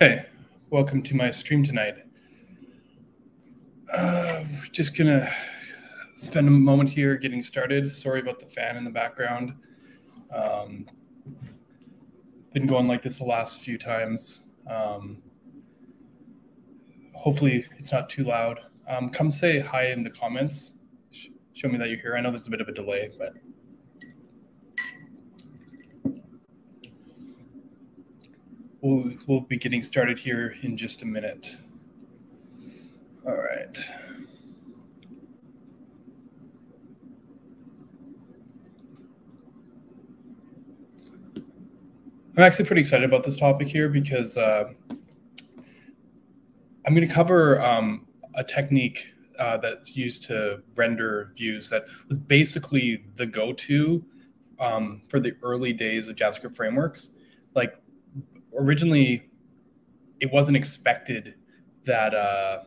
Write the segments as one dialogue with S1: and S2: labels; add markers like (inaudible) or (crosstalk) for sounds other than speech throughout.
S1: Hey, welcome to my stream tonight. Uh, just gonna spend a moment here getting started. Sorry about the fan in the background. Um, been going like this the last few times. Um, hopefully it's not too loud. Um, come say hi in the comments. Sh show me that you're here. I know there's a bit of a delay, but we'll, we'll be getting started here in just a minute. All right. I'm actually pretty excited about this topic here because uh, I'm going to cover um, a technique uh, that's used to render views that was basically the go-to um, for the early days of JavaScript frameworks. Originally, it wasn't expected that uh,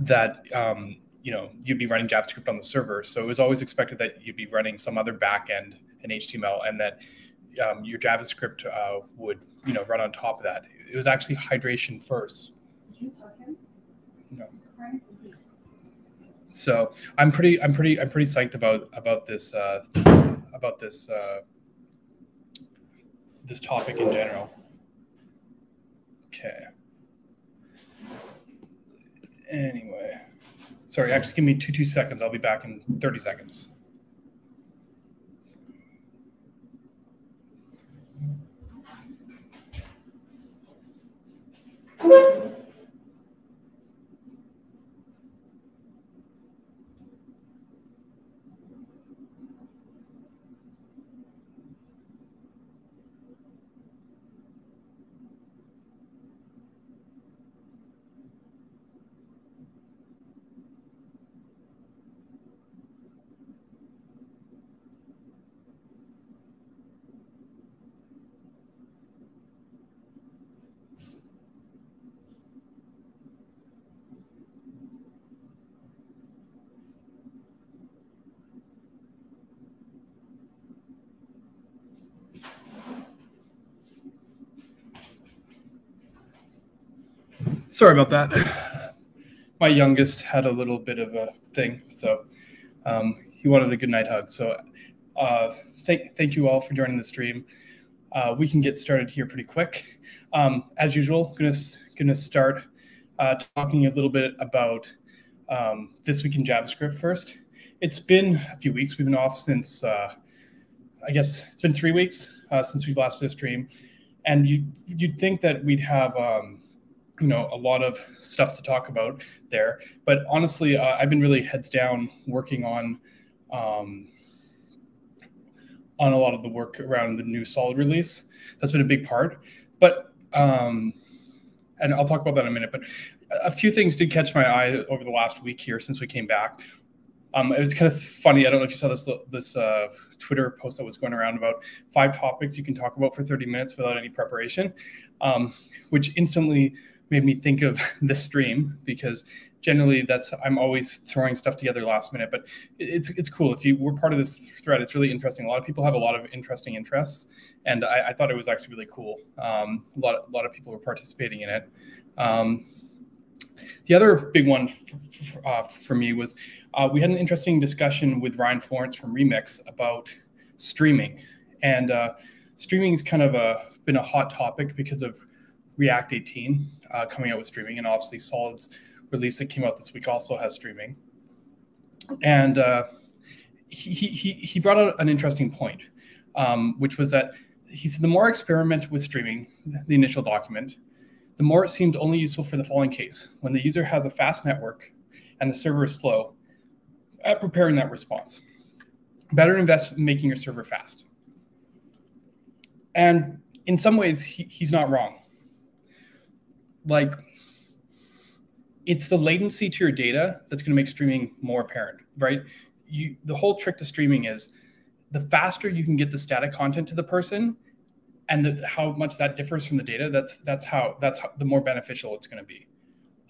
S1: that um, you know you'd be running JavaScript on the server. So it was always expected that you'd be running some other backend in HTML, and that um, your JavaScript uh, would you know run on top of that. It was actually hydration first. No. So I'm pretty I'm pretty I'm pretty psyched about about this uh, about this uh, this topic in general. Okay. Anyway, sorry. Actually, give me two two seconds. I'll be back in thirty seconds. Sorry about that. My youngest had a little bit of a thing, so um, he wanted a good night hug. So uh, thank, thank you all for joining the stream. Uh, we can get started here pretty quick. Um, as usual, gonna gonna start uh, talking a little bit about um, this week in JavaScript first. It's been a few weeks. We've been off since uh, I guess it's been three weeks uh, since we last did a stream, and you you'd think that we'd have um, you know a lot of stuff to talk about there. But honestly uh, i've been really heads down working on um, on a lot of the work around the new solid release. That's been a big part. But um, and i'll talk about that in a minute but a few things did catch my eye over the last week here since we came back. Um, it was kind of funny. I don't know if you saw this this uh, Twitter post that was going around about five topics you can talk about for 30 minutes without any preparation, um, which instantly made me think of (laughs) the stream because generally that's I'm always throwing stuff together last minute. But it's it's cool if you were part of this thread. It's really interesting. A lot of people have a lot of interesting interests, and I, I thought it was actually really cool. Um, a lot a lot of people were participating in it. Um, the other big one uh, for me was uh, we had an interesting discussion with Ryan Florence from Remix about streaming, and uh, streaming kind of a, been a hot topic because of React 18 uh, coming out with streaming, and obviously Solid's release that came out this week also has streaming. And uh, he, he, he brought out an interesting point, um, which was that he said the more I experiment with streaming, the initial document, the more it seemed only useful for the following case when the user has a fast network and the server is slow at preparing that response. Better invest in making your server fast. And in some ways, he, he's not wrong like it's the latency to your data that's going to make streaming more apparent, right? You, the whole trick to streaming is the faster you can get the static content to the person and the, how much that differs from the data that's that's how that's how, the more beneficial it's going to be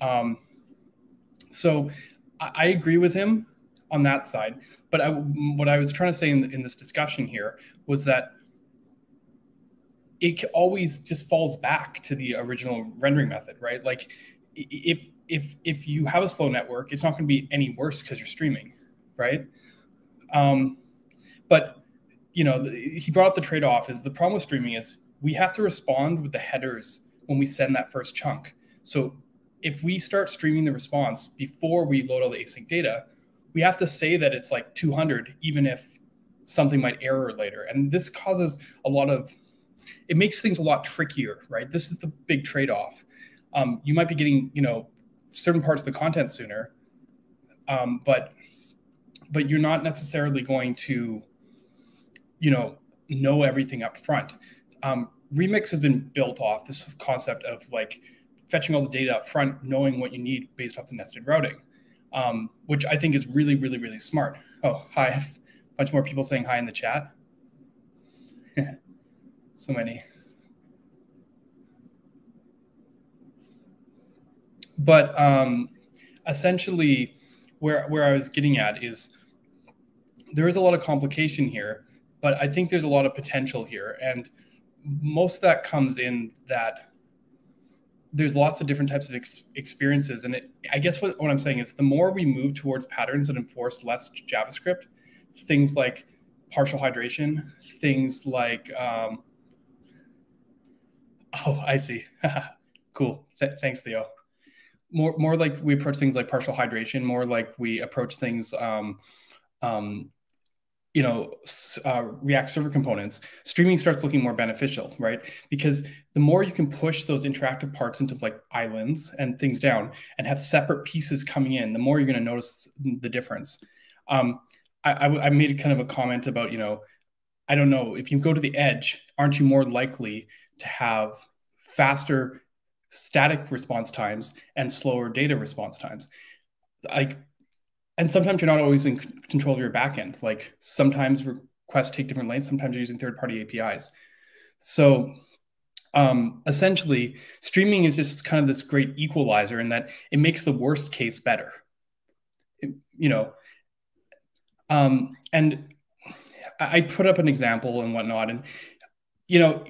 S1: um, so I, I, agree with him on that side but I, what i was trying to say in, in this discussion here was that it always just falls back to the original rendering method, right? Like if if if you have a slow network, it's not going to be any worse because you're streaming, right? Um, but you know, he brought up the trade-off is the problem with streaming is we have to respond with the headers when we send that first chunk. So if we start streaming the response before we load all the async data, we have to say that it's like 200, even if something might error later. And this causes a lot of, it makes things a lot trickier, right? This is the big trade-off. Um, you might be getting, you know, certain parts of the content sooner, um, but but you're not necessarily going to, you know, know everything up front. Um, Remix has been built off this concept of like fetching all the data up front, knowing what you need based off the nested routing, um, which I think is really, really, really smart. Oh, hi. a (laughs) bunch more people saying hi in the chat. (laughs) so many. But um, essentially, where, where I was getting at is there is a lot of complication here, but I think there's a lot of potential here. And most of that comes in that there's lots of different types of ex- experiences. And it, I guess what, what I'm saying is the more we move towards patterns that enforce less JavaScript, things like partial hydration, things like, um, oh, I see. (laughs) cool. Th- thanks, Theo. More, more like we approach things like partial hydration, more like we approach things um, um, you know uh, react server components streaming starts looking more beneficial right because the more you can push those interactive parts into like islands and things down and have separate pieces coming in the more you're going to notice the difference um, I, I, I made kind of a comment about you know i don't know if you go to the edge aren't you more likely to have faster static response times and slower data response times like and sometimes you're not always in control of your backend. Like sometimes requests take different lengths. Sometimes you're using third-party APIs. So um, essentially, streaming is just kind of this great equalizer in that it makes the worst case better. It, you know, um, and I put up an example and whatnot, and you know,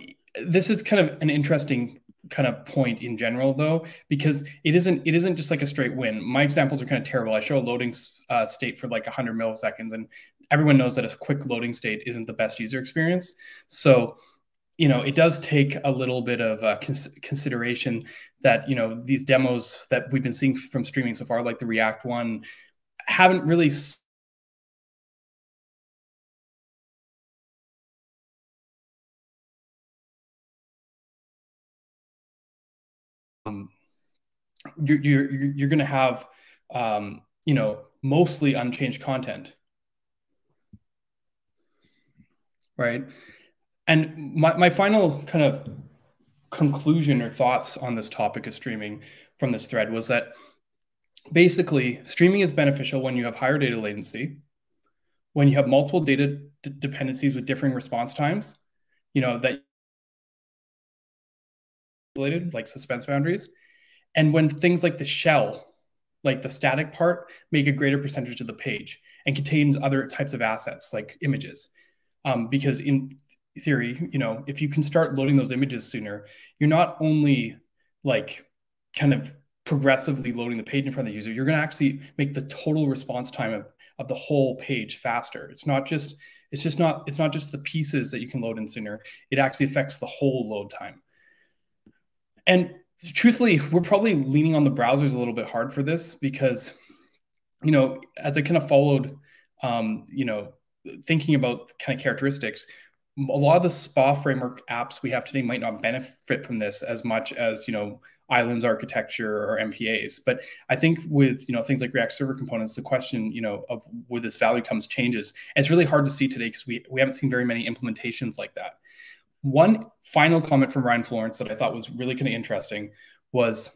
S1: this is kind of an interesting kind of point in general though because it isn't it isn't just like a straight win. My examples are kind of terrible. I show a loading uh, state for like 100 milliseconds and everyone knows that a quick loading state isn't the best user experience. So you know it does take a little bit of uh, cons- consideration that you know these demos that we've been seeing from streaming so far like the react one haven't really you're you're you're going to have um, you know mostly unchanged content, right? And my my final kind of conclusion or thoughts on this topic of streaming from this thread was that basically streaming is beneficial when you have higher data latency, when you have multiple data dependencies with differing response times, you know that related like suspense boundaries. And when things like the shell, like the static part, make a greater percentage of the page and contains other types of assets like images. Um, because in theory, you know, if you can start loading those images sooner, you're not only like kind of progressively loading the page in front of the user, you're going to actually make the total response time of, of the whole page faster. It's not just it's just not it's not just the pieces that you can load in sooner. It actually affects the whole load time. And truthfully, we're probably leaning on the browsers a little bit hard for this because, you know, as I kind of followed, um, you know, thinking about kind of characteristics, a lot of the SPA framework apps we have today might not benefit from this as much as, you know, islands architecture or MPAs. But I think with you know things like React Server components, the question you know of where this value comes changes. And it's really hard to see today because we we haven't seen very many implementations like that. One final comment from Ryan Florence that I thought was really kind of interesting was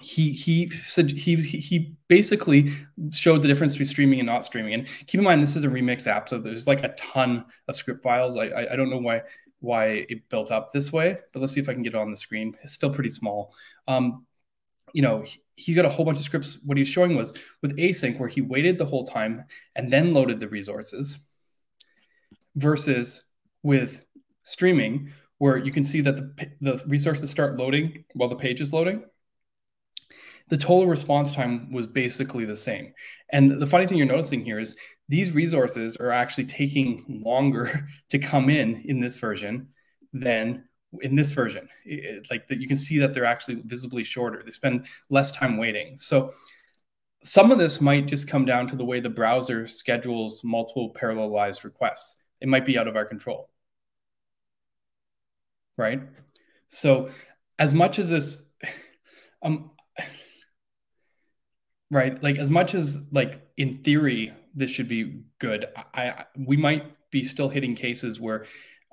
S1: he he said he he basically showed the difference between streaming and not streaming. And keep in mind, this is a remix app, so there's like a ton of script files. I I, I don't know why why it built up this way, but let's see if I can get it on the screen. It's still pretty small. Um, you know, he's got a whole bunch of scripts. What he was showing was with async, where he waited the whole time and then loaded the resources, versus with streaming where you can see that the, the resources start loading while the page is loading. The total response time was basically the same. And the funny thing you're noticing here is these resources are actually taking longer (laughs) to come in in this version than in this version. It, like that, you can see that they're actually visibly shorter. They spend less time waiting. So some of this might just come down to the way the browser schedules multiple parallelized requests. It might be out of our control. Right? So as much as this (sighs) um (sighs) right, like as much as like in theory this should be good, I, I we might be still hitting cases where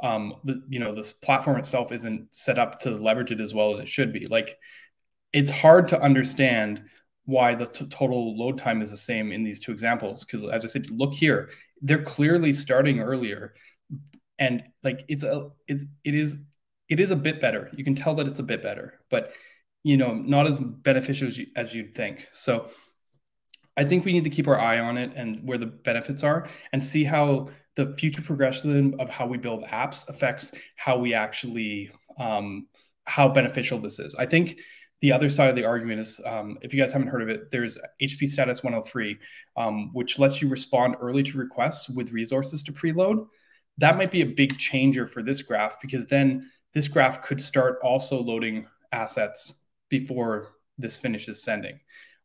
S1: um the you know this platform itself isn't set up to leverage it as well as it should be. Like it's hard to understand why the total load time is the same in these two examples. Because as I said, look here, they're clearly starting earlier, and like it's a it's it is it is a bit better. You can tell that it's a bit better, but you know, not as beneficial as you as you'd think. So I think we need to keep our eye on it and where the benefits are, and see how the future progression of how we build apps affects how we actually um, how beneficial this is. I think the other side of the argument is um, if you guys haven't heard of it, there's HTTP Status 103, um, which lets you respond early to requests with resources to preload. That might be a big changer for this graph because then this graph could start also loading assets before this finishes sending.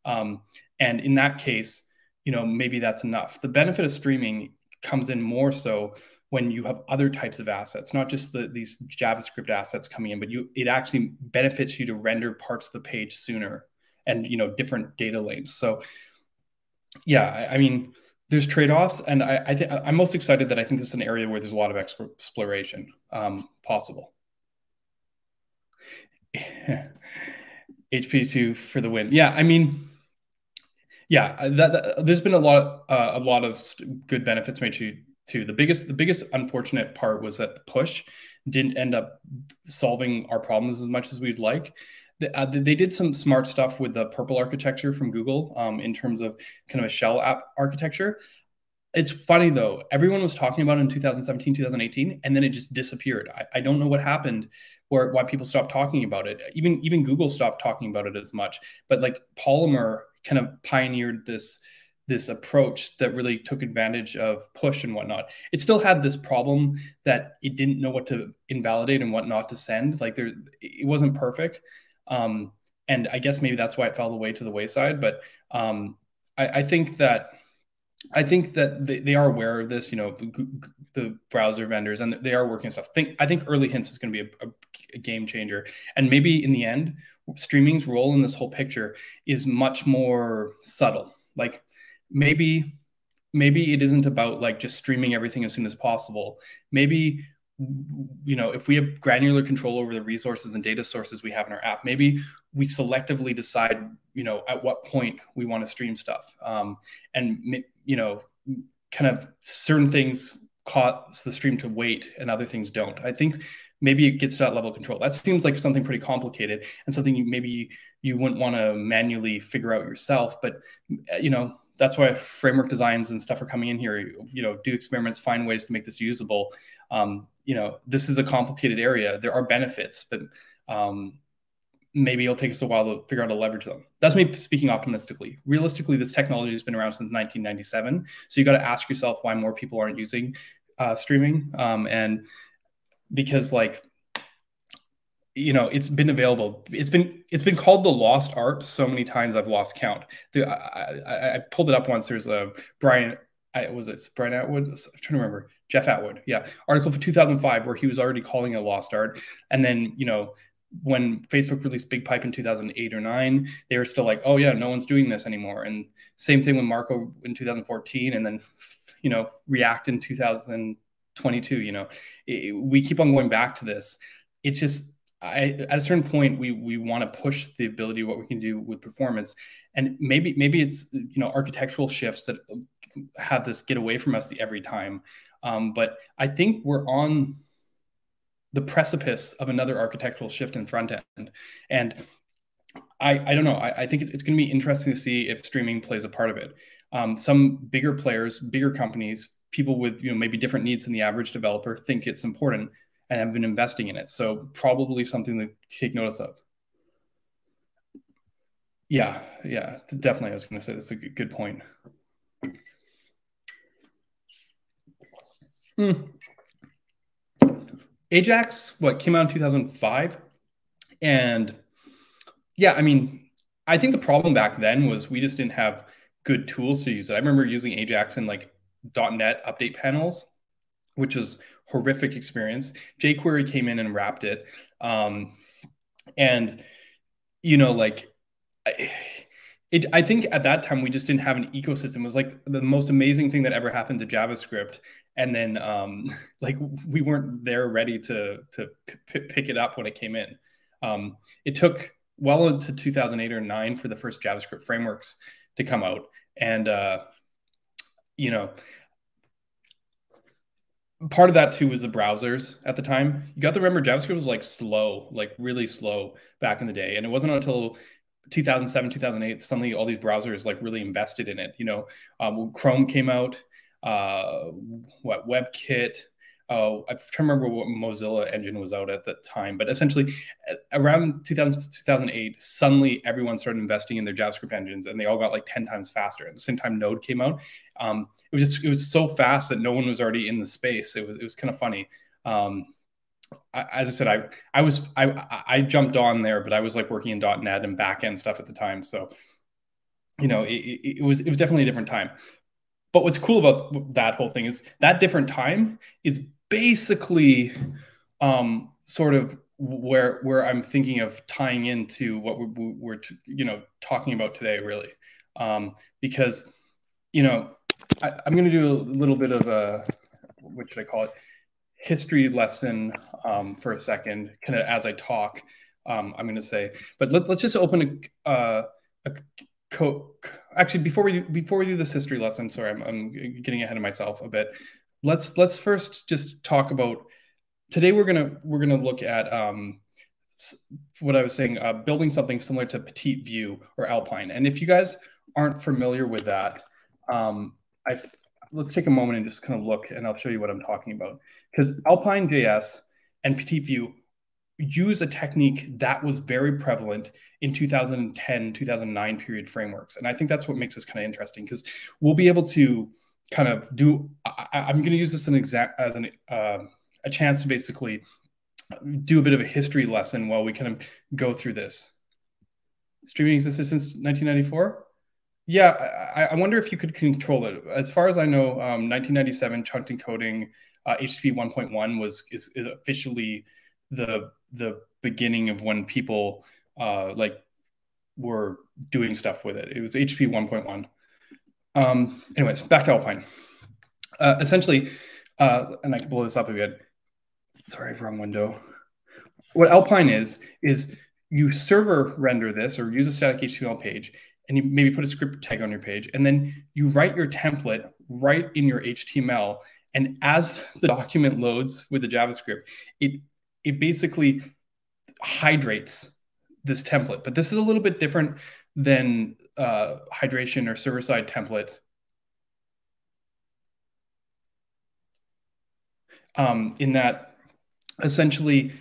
S1: Um, and in that case, you know, maybe that's enough. The benefit of streaming comes in more so when you have other types of assets, not just the, these JavaScript assets coming in, but you it actually benefits you to render parts of the page sooner and you know different data lanes. So yeah, I, I mean there's trade-offs, and I, I think I'm most excited that I think this is an area where there's a lot of exploration um, possible. (laughs) HTTP2 for the win. Yeah, I mean, yeah, that, that there's been a lot, uh, a lot of good benefits made to too. The biggest the biggest unfortunate part was that the push didn't end up solving our problems as much as we'd like. Uh, they did some smart stuff with the PRPL architecture from Google um, in terms of kind of a shell app architecture. It's funny though, everyone was talking about it in 2017, 2018, and then it just disappeared. I, I don't know what happened or why people stopped talking about it. Even even Google stopped talking about it as much. But like Polymer kind of pioneered this this approach that really took advantage of push and whatnot. It still had this problem that it didn't know what to invalidate and what not to send. Like there, it wasn't perfect. Um, and I guess maybe that's why it fell away to the wayside. But um, I, I, think that I think that they, they, are aware of this. You know, the browser vendors, and they are working stuff. Think I think early hints is going to be a, a game changer, and maybe in the end, streaming's role in this whole picture is much more subtle. Like maybe maybe it isn't about like just streaming everything as soon as possible maybe you know if we have granular control over the resources and data sources we have in our app maybe we selectively decide you know at what point we want to stream stuff um, and you know kind of certain things cause the stream to wait and other things don't i think maybe it gets to that level of control that seems like something pretty complicated and something you maybe you wouldn't want to manually figure out yourself but you know that's why framework designs and stuff are coming in here. You know, do experiments, find ways to make this usable. Um, you know, this is a complicated area. There are benefits, but um, maybe it'll take us a while to figure out how to leverage them. That's me speaking optimistically. Realistically, this technology has been around since 1997. So you got to ask yourself why more people aren't using uh, streaming. Um, and because like you know it's been available it's been it's been called the lost art so many times i've lost count the, I, I, I, pulled it up once there's a brian I, was it brian atwood i'm trying to remember jeff atwood yeah article for 2005 where he was already calling it a lost art and then you know when facebook released BigPipe in 2008 or 9 they were still like oh yeah no one's doing this anymore. And same thing with Marko in 2014 and then you know react in 2022 you know. It, we keep on going back to this. It's just I, at a certain point we we want to push the ability what we can do with performance. And maybe maybe it's you know architectural shifts that have this get away from us every time. Um, but i think we're on the precipice of another architectural shift in front end and i i don't know i, I think it's, it's going to be interesting to see if streaming plays a part of it um, some bigger players bigger companies people with you know maybe different needs than the average developer think it's important and have been investing in it. So probably something to take notice of. Yeah, yeah, definitely. I was going to say that's a good, point. Hmm. Ajax, what came out in 2005, and yeah, I mean, I think the problem back then was we just didn't have good tools to use it. I remember using Ajax in like .NET update panels, which was horrific experience. jQuery came in and wrapped it, um, and you know, like. I, it, I think at that time we just didn't have an ecosystem. It was like the most amazing thing that ever happened to JavaScript, and then um, (laughs) like we weren't there ready to to pick it up when it came in. Um, it took well into 2008 or nine for the first JavaScript frameworks to come out, and uh, you know, part of that too was the browsers at the time. You got to remember JavaScript was like slow, like really slow back in the day, and it wasn't until 2007 2008 suddenly all these browsers like really invested in it you know um, chrome came out uh, what WebKit. Uh, I'm trying to remember what Mozilla engine was out at that time, but essentially around 2000, 2008, suddenly everyone started investing in their JavaScript engines and they all got like 10 times faster. At the same time Node came out, um, it was just, it was so fast that no one was already in the space. It was, it was kind of funny. Um, as I said, I, I was, I, I jumped on there, but I was like working in .NET and backend stuff at the time. So, you know, it, it was, it was definitely a different time. But what's cool about that whole thing is that different time is basically um, sort of where where I'm thinking of tying into what we're, we're you know talking about today, really, um, because you know I, am going to do a little bit of a what should I call it history lesson um, for a second, kind of as I talk. Um, I'm going to say, but let, us just open a, uh, a co- actually before we before we do this history lesson sorry I'm, I'm getting ahead of myself a bit. Let's let's first just talk about today we're gonna we're gonna look at um, what I was saying uh, building something similar to Petite Vue or Alpine. And if you guys aren't familiar with that um, I let's take a moment and just kind of look and I'll show you what I'm talking about. Because Alpine JS and Petite Vue use a technique that was very prevalent in 2010 2009 period frameworks. And i think that's what makes this kind of interesting because we'll be able to kind of do I, am going to use this an exact as an uh, a chance to basically do a bit of a history lesson while we kind of go through this. Streaming existed since 1994 yeah I, I, wonder if you could control it. As far as i know um, 1997 chunked encoding uh, http 1.1 was is, is officially the the beginning of when people uh, like were doing stuff with it. It was HTTP 1.1. Um, anyways, back to Alpine. Uh, essentially, uh, and I can blow this up if a bit. Sorry, wrong window. What Alpine is is you server render this or use a static HTML page, and you maybe put a script tag on your page, and then you write your template right in your HTML. And as the document loads with the JavaScript, it it basically hydrates this template. But this is a little bit different than uh, hydration or server-side template. Um, in that, essentially,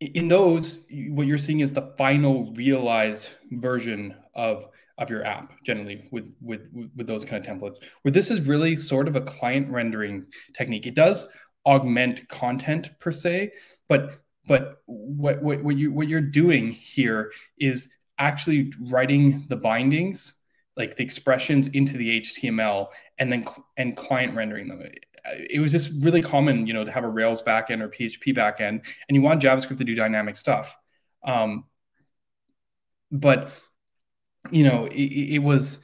S1: in those, what you're seeing is the final realized version of of your app generally with with with those kind of templates where this is really sort of a client rendering technique it does augment content per se but but what, what, what you what you're doing here is actually writing the bindings like the expressions into the html and then cl- and client rendering them. It was just really common you know to have a rails backend or php backend and you want javascript to do dynamic stuff. Um, but you know it, it was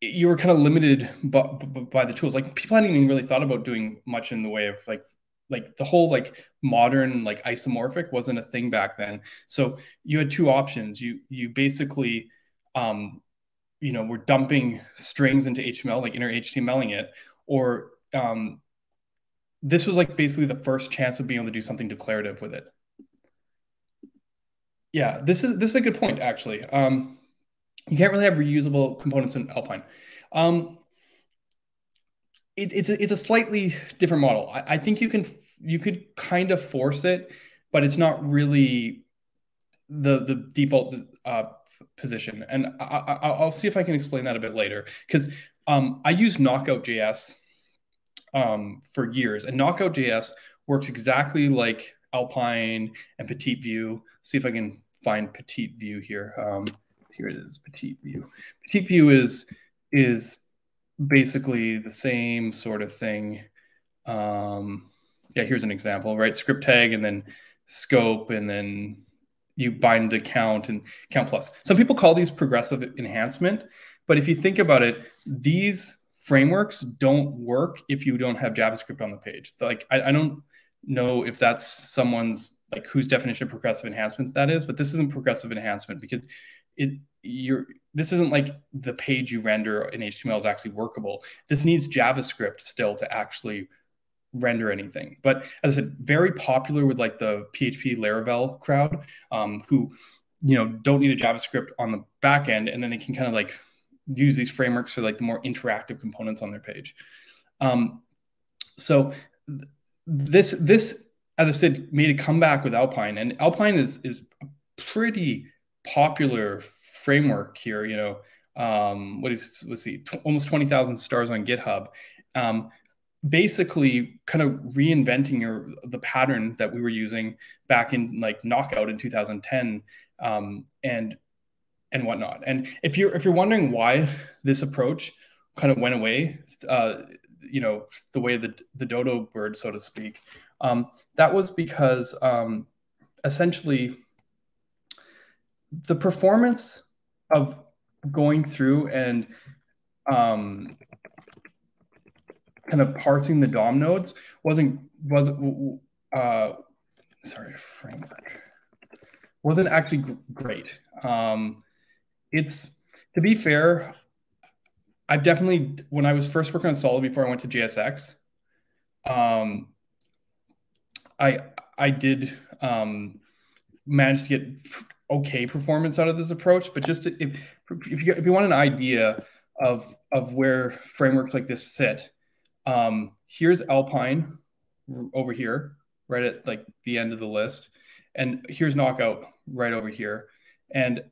S1: you were kind of limited by, by, the tools. Like people hadn't even really thought about doing much in the way of like like the whole like modern like isomorphic wasn't a thing back then. So you had two options. You you basically um you know were dumping strings into html like inner htmling it or um this was like basically the first chance of being able to do something declarative with it. Yeah this is this is a good point actually. Um you can't really have reusable components in alpine. Um it, it's a, it's a slightly different model. I, I think you can you could kind of force it, but it's not really the the default uh, position. And I, will see if I can explain that a bit later because um, I use Knockout JS um, for years, and Knockout JS works exactly like Alpine and Petite Vue. See if I can find Petite Vue here. Um, here it is, Petite Vue. Petite Vue is is basically the same sort of thing. Um, yeah, here's an example, right? Script tag and then scope and then you bind to count and count plus. Some people call these progressive enhancement, but if you think about it, these frameworks don't work if you don't have JavaScript on the page. Like I, I don't know if that's someone's like whose definition of progressive enhancement that is, but this isn't progressive enhancement because it you're this isn't like the page you render in HTML is actually workable. This needs JavaScript still to actually render anything. But as I said, very popular with like the PHP Laravel crowd, um, who you know don't need a JavaScript on the back end, and then they can kind of like use these frameworks for like the more interactive components on their page. Um, so this this as I said made a comeback with Alpine, and Alpine is is a pretty popular framework here. You know, um, what is let's see, almost twenty thousand stars on GitHub. Um, basically, kind of reinventing your the pattern that we were using back in like Knockout in 2010, um, and and whatnot. And if you're if you're wondering why this approach kind of went away, uh, you know, the way the the dodo bird, so to speak, um, that was because um, essentially the performance of going through and um, kind of parsing the DOM nodes wasn't wasn't uh, sorry framework wasn't actually great. Um, it's to be fair, I've definitely when I was first working on Solid before I went to JSX, um, I I did um, manage to get okay performance out of this approach. But just if if you, if you want an idea of of where frameworks like this sit, um, here's Alpine over here, right at like the end of the list, and here's Knockout right over here, and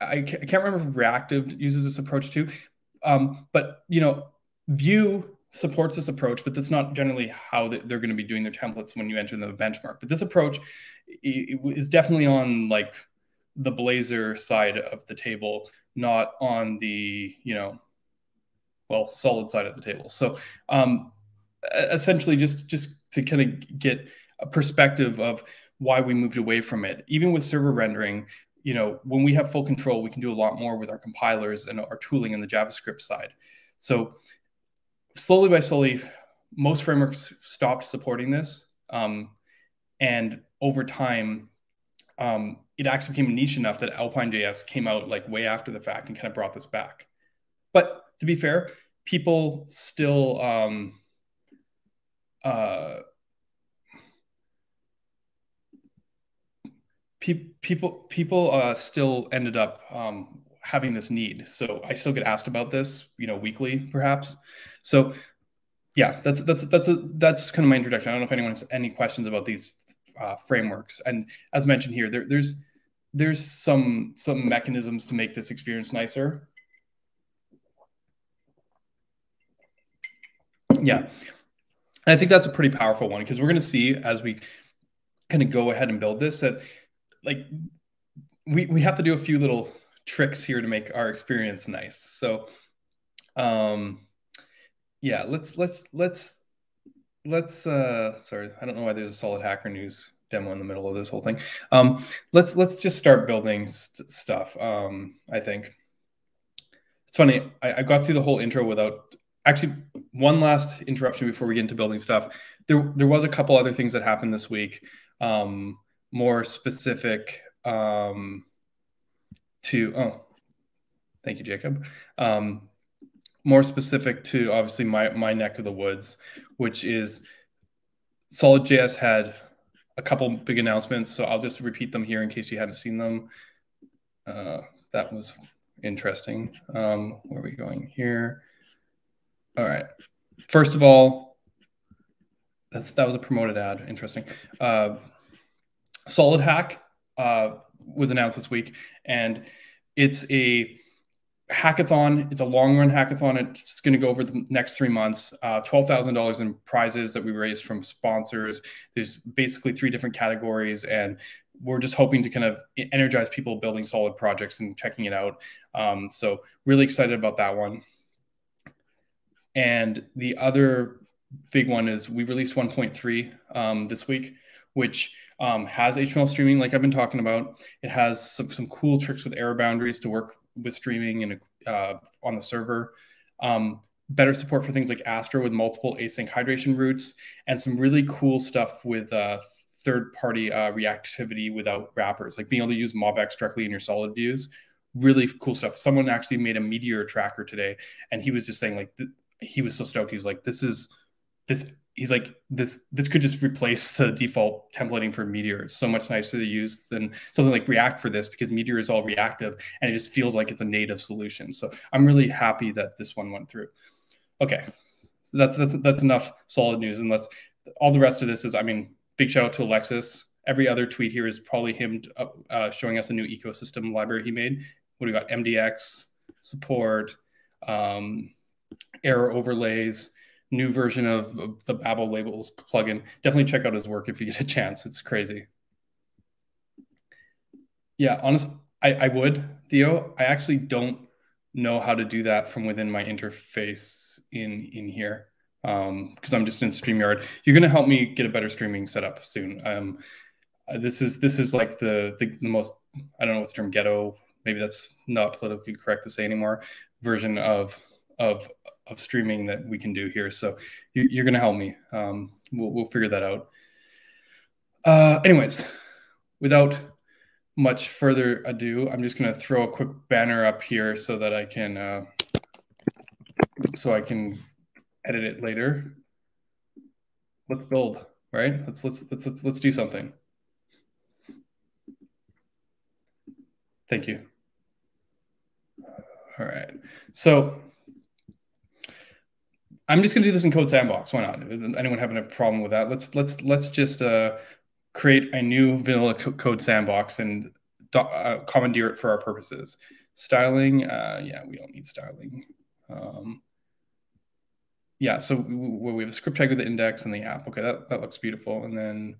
S1: I can't remember if Ractive uses this approach too, um, but you know, Vue supports this approach, but that's not generally how they're going to be doing their templates when you enter the benchmark. But this approach is definitely on like the blazer side of the table, not on the you know, well, solid side of the table. So um, essentially, just just to kind of get a perspective of why we moved away from it. Even with server rendering, you know, when we have full control, we can do a lot more with our compilers and our tooling in the JavaScript side. So slowly by slowly, most frameworks stopped supporting this. Um, and over time, um, it actually became niche enough that Alpine.js came out like way after the fact and kind of brought this back. But to be fair, people still um, uh, pe- people people uh, still ended up um, having this need. So I still get asked about this, you know, weekly perhaps. So yeah, that's that's that's a that's kind of my introduction. I don't know if anyone has any questions about these uh, frameworks. And as mentioned here, there, there's there's some some mechanisms to make this experience nicer. Yeah, and I think that's a pretty powerful one because we're going to see as we kind of go ahead and build this that like we we have to do a few little tricks here to make our experience nice. So um yeah, let's let's let's let's uh sorry, I don't know why there's a solid hacker news demo in the middle of this whole thing. Um let's let's just start building st stuff. Um I think it's funny. I, I got through the whole intro without actually one last interruption before we get into building stuff. There there was a couple other things that happened this week. Um more specific um, to oh thank you jacob um, more specific to obviously my my neck of the woods which is solid.js had a couple big announcements so i'll just repeat them here in case you haven't seen them uh, that was interesting um, where are we going here all right first of all, that's that was a promoted ad. Interesting. Uh, Solid Hack uh, was announced this week, and it's a hackathon. It's a long run hackathon. It's going to go over the next three months. Uh, Twelve thousand dollars in prizes that we raised from sponsors. There's basically three different categories, and we're just hoping to kind of energize people building solid projects and checking it out. Um, so really excited about that one. And the other big one is we released 1.3 um, this week, which um, has HTML streaming, like I've been talking about. It has some, some cool tricks with error boundaries to work with streaming and uh, on the server. Um, better support for things like Astro with multiple async hydration routes, and some really cool stuff with uh, third-party uh, reactivity without wrappers, like being able to use MobX directly in your solid views. Really cool stuff. Someone actually made a Meteor tracker today, and he was just saying like he was so stoked. He was like, "This is this." He's like, "This this could just replace the default templating for Meteor. It's so much nicer to use than something like React for this because Meteor is all reactive and it just feels like it's a native solution." So I'm really happy that this one went through. Okay, so that's that's that's enough solid news. Unless all the rest of this is, I mean, big shout out to Alexis. Every other tweet here is probably him uh, showing us a new ecosystem library he made. What do we got? MDX support. Um, error overlays, new version of, of the Babel labels plugin. Definitely check out his work if you get a chance. It's crazy. Yeah, honest, I, I would, Theo. I actually don't know how to do that from within my interface in in here because um, I'm just in StreamYard. You're going to help me get a better streaming setup soon. Um, uh, this is this is like the, the, the most I don't know what's the term ghetto. Maybe that's not politically correct to say anymore. Version of of of streaming that we can do here. So you, are going to help me. Um, we'll, we'll figure that out. Uh, anyways, without much further ado, I'm just going to throw a quick banner up here so that I can uh, so I can edit it later. Let's build, right? Let's let's let's let's let's do something. Thank you. All right. So I'm just gonna do this in Code Sandbox. Why not? Anyone having a problem with that? Let's let's let's just uh, create a new vanilla Code Sandbox and uh, commandeer it for our purposes. Styling, uh, yeah, we don't need styling. Um, yeah, so we, we have a script tag with the index and the app. Okay, that, that looks beautiful. And then,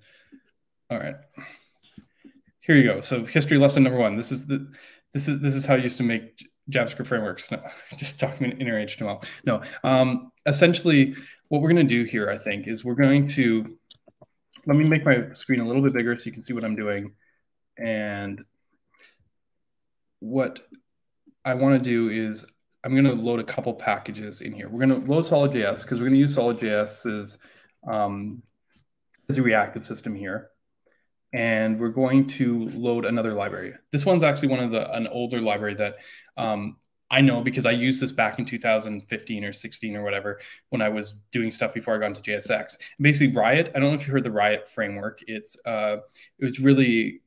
S1: all right, here you go. So history lesson number one. This is the this is this is how I used to make JavaScript frameworks. No, (laughs) just document inner HTML. No, um, essentially what we're going to do here, I think, is we're going to, let me make my screen a little bit bigger so you can see what I'm doing. And what I want to do is I'm going to load a couple packages in here. We're going to load Solid.js because we're going to use Solid.js as, um, as a reactive system here and we're going to load another library. This one's actually one of the an older library that um, I know because I used this back in 2015 or 16 or whatever when I was doing stuff before I got into JSX. basically, Riot. I don't know if you heard the Riot framework. It's uh, it was really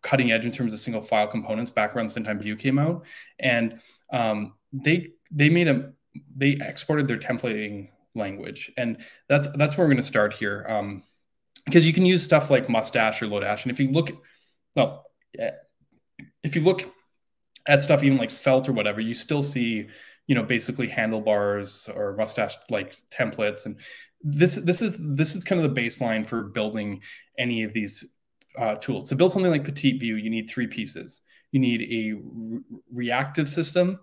S1: cutting edge in terms of single file components back around the same time Vue came out, and um, they they made a they exported their templating language, and that's that's where we're going to start here. Um, because you can use stuff like mustache or lodash and if you look well if you look at stuff even like svelte or whatever you still see you know basically handlebars or mustache like templates. And this this is this is kind of the baseline for building any of these uh, tools. To build something like petite vue you need three pieces. You need a re reactive system.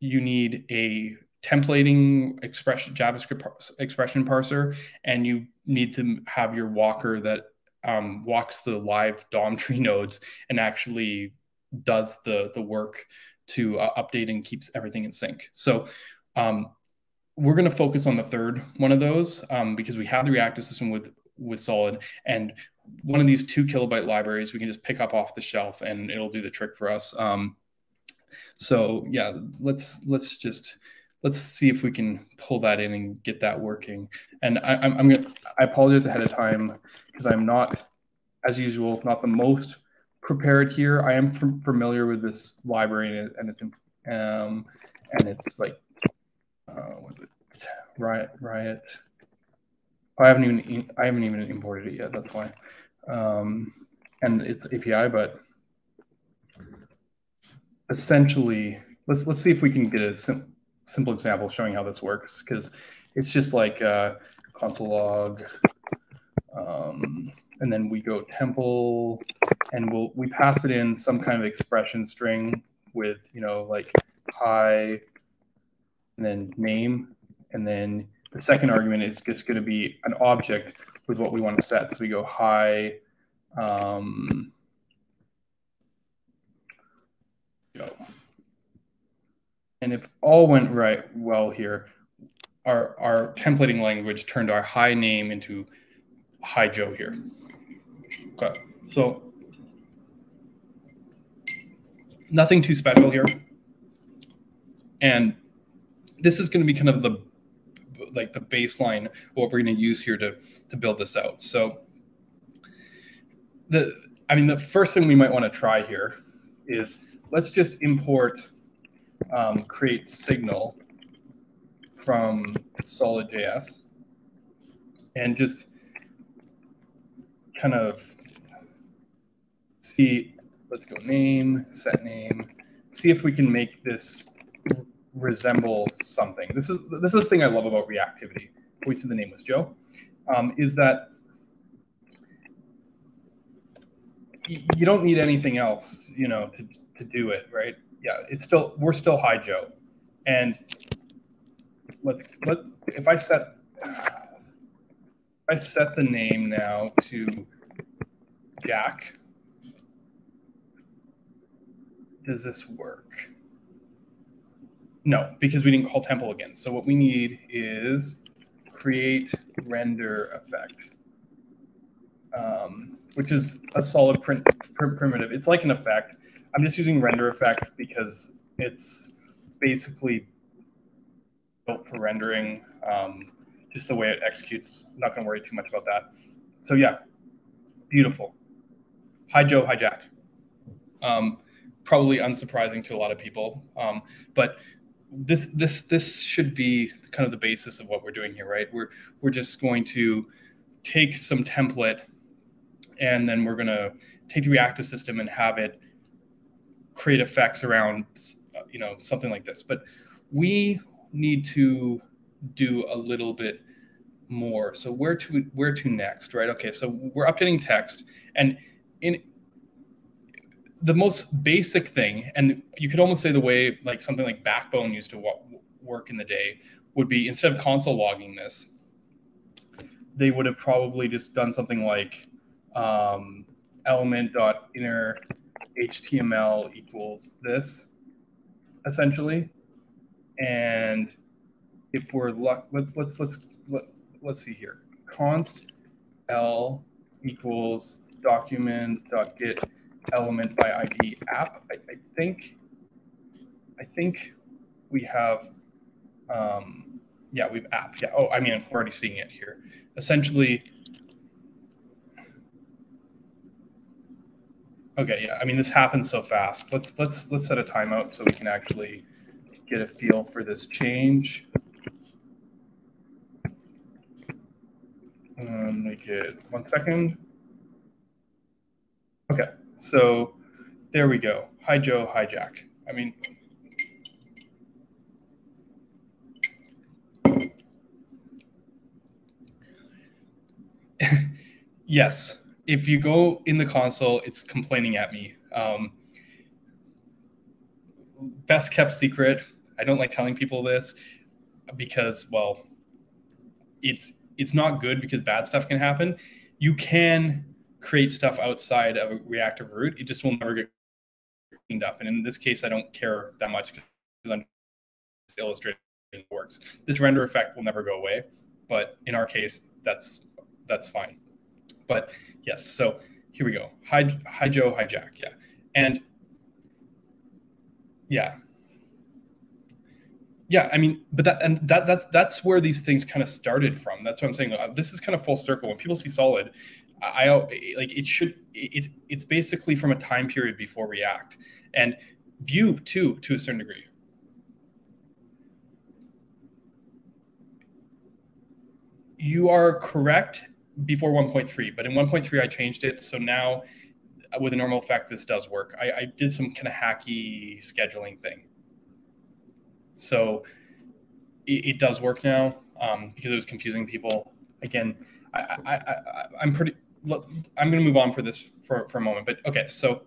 S1: You need a templating expression JavaScript expression parser, and you need to have your walker that um, walks the live (laughs) DOM tree nodes and actually does the the work to uh, update and keeps everything in sync. So um, we're going to focus on the third one of those um, because we have the reactive system with with Solid and one of these two kilobyte libraries we can just pick up off the shelf and it'll do the trick for us. Um, so yeah, let's let's just let's see if we can pull that in and get that working. And I, am I'm, I'm gonna I apologize ahead of time because I'm not, as usual, not the most prepared here. I am familiar with this library and, it, and it's um and it's like uh, what is it? Riot, Riot. I haven't even I haven't even imported it yet. That's why. Um, and it's API, but essentially, let's let's see if we can get a sim simple example showing how this works because it's just like uh, console log, um, and then we go temple, and we'll we pass it in some kind of expression string with you know like hi, and then name, and then the second argument is just going to be an object with what we want to set. So we go hi, um, go. And if all went right well here, our, our templating language turned our hi name into hi Joe here. Okay, so nothing too special here. And this is going to be kind of the like the baseline what we're going to use here to to build this out. So the I mean the first thing we might want to try here is let's just import um, create signal from solid.js and just kind of see let's go name set name see if we can make this resemble something. This is this is the thing I love about reactivity. We said the name was Joe. Um, is that you don't need anything else, you know, to, to do it, right? Yeah, it's still we're still hi Joe, and let let if I set I set the name now to Jack. Does this work? No, because we didn't call temple again. So what we need is create render effect, um, which is a solid print pr primitive. It's like an effect. I'm just using render effect because it's basically built for rendering, um, just the way it executes. I'm not going to worry too much about that. So yeah, beautiful. Hi, Joe. Hi, Jack. Um, probably unsurprising to a lot of people, um, but this this this should be kind of the basis of what we're doing here, right? We're we're just going to take some template and then we're going to take the reactive system and have it create effects around you know something like this. But we need to do a little bit more. So where to where to next, right? Okay, so we're updating text and in the most basic thing, and you could almost say the way like something like Backbone used to work in the day would be instead of console logging this, they would have probably just done something like um, element.inner HTML equals this, essentially. And if we're luck, let's let's let's let, let's see here. Const l equals document.get element by ID app. I, I think, I think we have, um, yeah, we've app. Yeah. Oh, I mean, I'm already seeing it here. Essentially, okay. Yeah. I mean, this happens so fast. Let's let's let's set a timeout so we can actually get a feel for this change. Um, make it one second. Okay. So there we go. Hi, Joe. Hi, Jack. I mean, (laughs) yes. If you go in the console, it's complaining at me. Um, best kept secret. I don't like telling people this because, well, it's it's not good because bad stuff can happen. You can create stuff outside of a reactive root, it just will never get cleaned up. And in this case, I don't care that much because I'm illustrating it works. This render effect will never go away, but in our case, that's that's fine. But yes, so here we go. Hi, hi Joe, hi Jack. Yeah, and yeah, yeah. I mean, but that and that that's that's where these things kind of started from. That's what I'm saying. Uh, this is kind of full circle. When people see solid, I, like it should it's it's basically from a time period before React and Vue too to a certain degree. you are correct before 1.3, but in 1.3 I changed it. So now with a normal effect, this does work. I, I did some kind of hacky scheduling thing. So it, it does work now um, because it was confusing people. Again, I, I, I, I'm pretty, I'm going to move on for this for, for a moment, but okay. So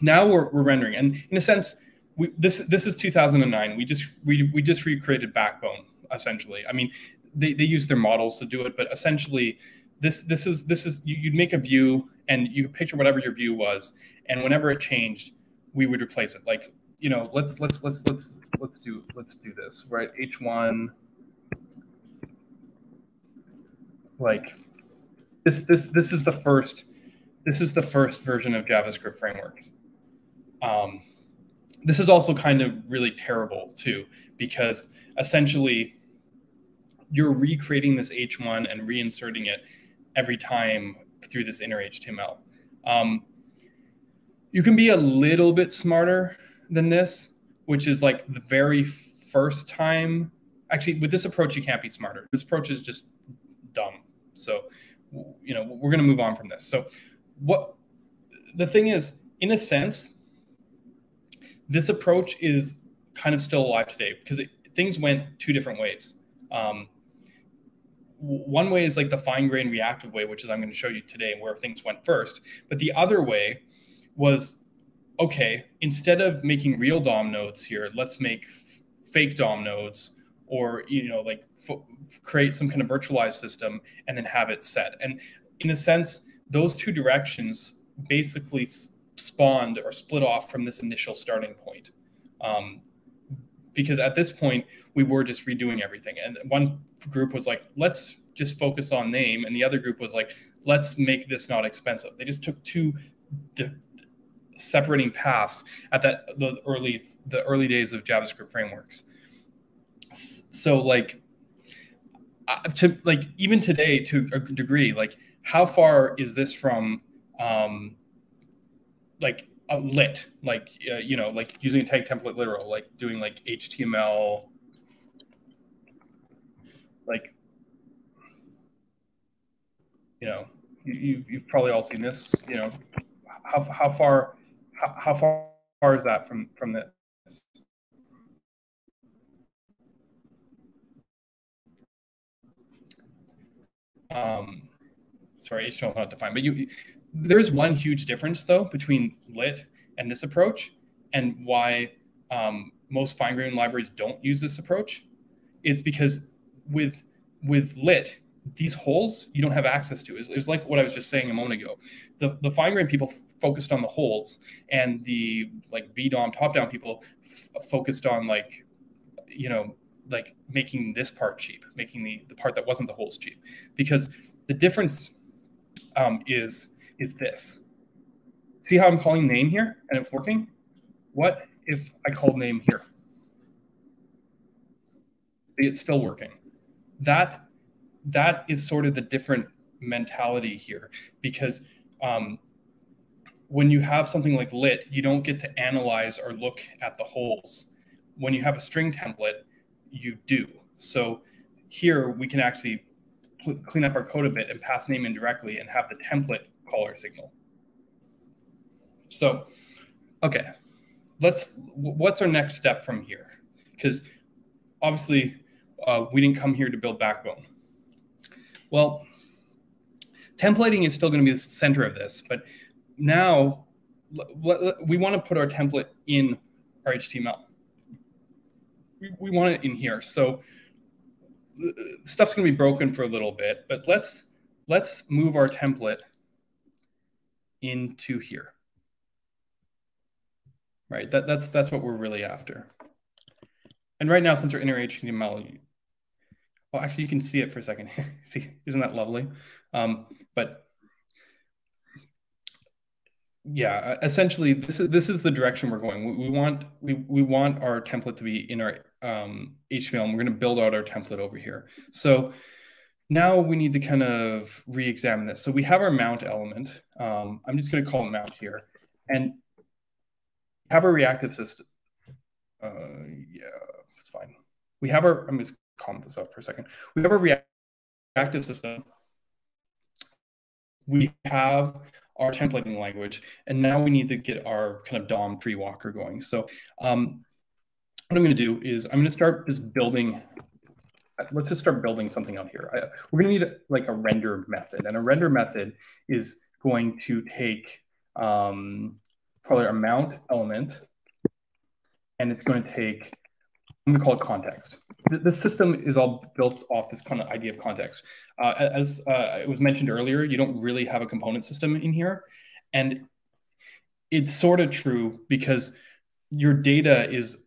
S1: now we're, we're rendering and in a sense, we, this, this is 2009. We just, we, we just recreated backbone essentially. I mean, they, they use their models to do it, but essentially this, this is, this is, you, you'd make a view and you picture whatever your view was. And whenever it changed, we would replace it. Like, you know, let's, let's, let's, let's, let's do, let's do this, right? H1, like this, this, this is the first, this is the first version of JavaScript frameworks. Um, this is also kind of really terrible too, because essentially you're recreating this H1 and reinserting it every time through this inner HTML. Um, you can be a little bit smarter than this, which is like the very first time. Actually, with this approach, you can't be smarter. This approach is just dumb. So, you know, we're going to move on from this. So, what the thing is, in a sense, this approach is kind of still alive today because it, things went two different ways. Um, one way is like the fine grained reactive way, which is I'm going to show you today where things went first. But the other way was okay, instead of making real DOM nodes here, let's make fake DOM nodes or, you know, like create some kind of virtualized system and then have it set. And in a sense, those two directions basically spawned or split off from this initial starting point. Um, because at this point, we were just redoing everything. And one group was like, let's just focus on name. And the other group was like, let's make this not expensive. They just took two separating paths at that the early the early days of JavaScript frameworks. So like to like even today to a degree, like how far is this from um, like a lit, like uh, you know, like using a tag template literal, like doing like HTML, like you know, you, you've probably all seen this. You know, how how far how, how far is that from from this? Um, sorry, HTML is not defined, but you there's one huge difference though between lit and this approach, and why um, most fine grained libraries don't use this approach is because with with lit these holes you don't have access to. It's, like what I was just saying a moment ago. The the fine grained people focused on the holes, and the like VDOM top down people focused on like you know like making this part cheap, making the the part that wasn't the holes cheap, because the difference um, is is this. See how I'm calling name here and it's working? What if I called name here? It's still working. That that is sort of the different mentality here because um, when you have something like lit, you don't get to analyze or look at the holes. When you have a string template, you do. So here we can actually clean up our code a bit and pass name in directly and have the template call our signal. So, okay, let's, what's our next step from here? Because obviously uh, we didn't come here to build backbone. Well, templating is still going to be the center of this, but now we want to put our template in our HTML. We, we want it in here. So stuff's going to be broken for a little bit, but let's let's move our template into here. Right, that, that's that's what we're really after. And right now, since we're in our HTML, well, actually, you can see it for a second. (laughs) see, isn't that lovely? Um, but yeah, essentially, this is this is the direction we're going. We, we want we we want our template to be in our um, HTML, and we're going to build out our template over here. So now we need to kind of re-examine this. So we have our mount element. Um, I'm just going to call it mount here, and have a reactive system. Uh, yeah, it's fine. We have our. I'm just comment this up for a second. We have a reactive system, we have our templating language, and now we need to get our kind of DOM tree walker going. So um, what I'm going to do is I'm going to start just building. Let's just start building something out here. I, we're going to need like a render method, and a render method is going to take um, probably our mount element, and it's going to take Call it context. The, the, system is all built off this kind of idea of context. Uh, as uh, it was mentioned earlier, you don't really have a component system in here. And it's sort of true because your data is,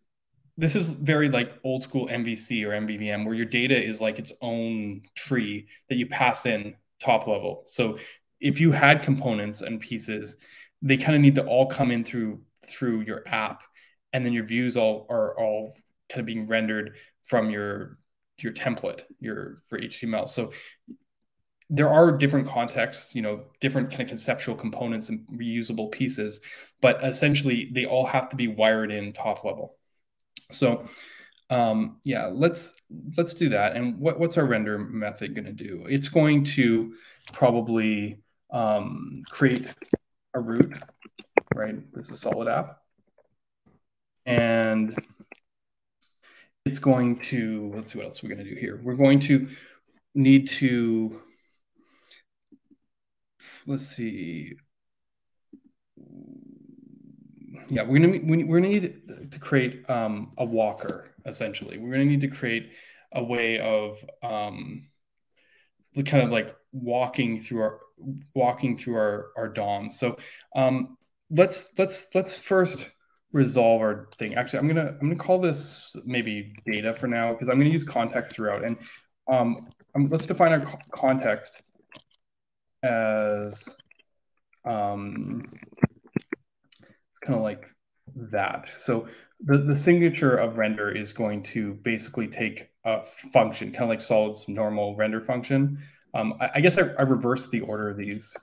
S1: this is very like old school MVC or MVVM, where your data is like its own tree that you pass in top level. So if you had components and pieces, they kind of need to all come in through through your app and then your views all are all kind of being rendered from your your template your for html so there are different contexts you know different kind of conceptual components and reusable pieces but essentially they all have to be wired in top level. So um, yeah let's let's do that. And what, what's our render method going to do? It's going to probably um, create a root right? This is a solid app. And it's going to, let's see what else we're going to do here. We're going to need to, let's see. Yeah, we're gonna we're gonna need to create um, a walker essentially. We're gonna need to create a way of um, kind of like walking through our walking through our our DOM. So um, let's let's let's first resolve our thing. Actually, I'm gonna I'm gonna call this maybe data for now because I'm gonna use context throughout. And um, um let's define our co context as um, it's kind of like that. So the the signature of render is going to basically take a function, kind of like Solid's normal render function. Um, I, I, guess I, I reversed the order of these.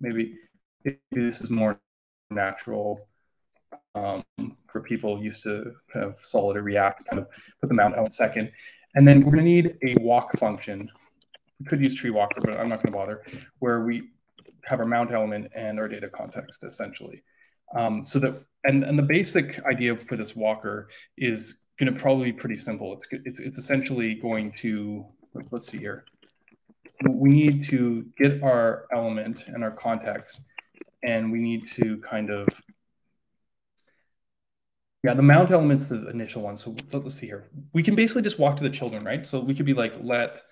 S1: Maybe, maybe this is more natural um, for people used to kind of solid or react, kind of put them out in second. And then we're going to need a walk function. We could use tree walker, but I'm not going to bother, where we have our mount element and our data context essentially. Um, so that and and the basic idea for this walker is going to probably be pretty simple. It's it's it's essentially going to let's see here. We need to get our element and our context, and we need to kind of yeah, the mount element's the initial one. So let's see here. We can basically just walk to the children, right? So we could be like, let,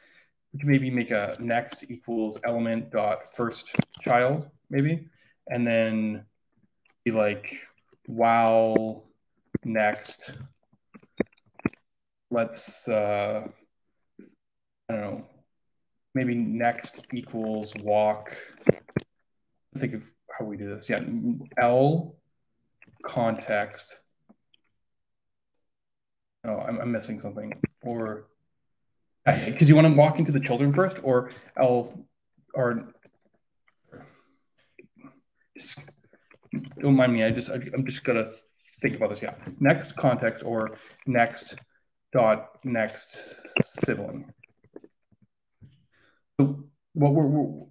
S1: we can maybe make a next equals element dot first child, maybe. And then be like, while next, let's, uh, I don't know, maybe next equals walk. think of how we do this. Yeah, L context Oh, I'm, I'm missing something. Or uh, because you want to walk into the children first, or I'll or don't mind me. I just I, I'm just gonna think about this. Yeah, next context or next dot next sibling. So what we're, we're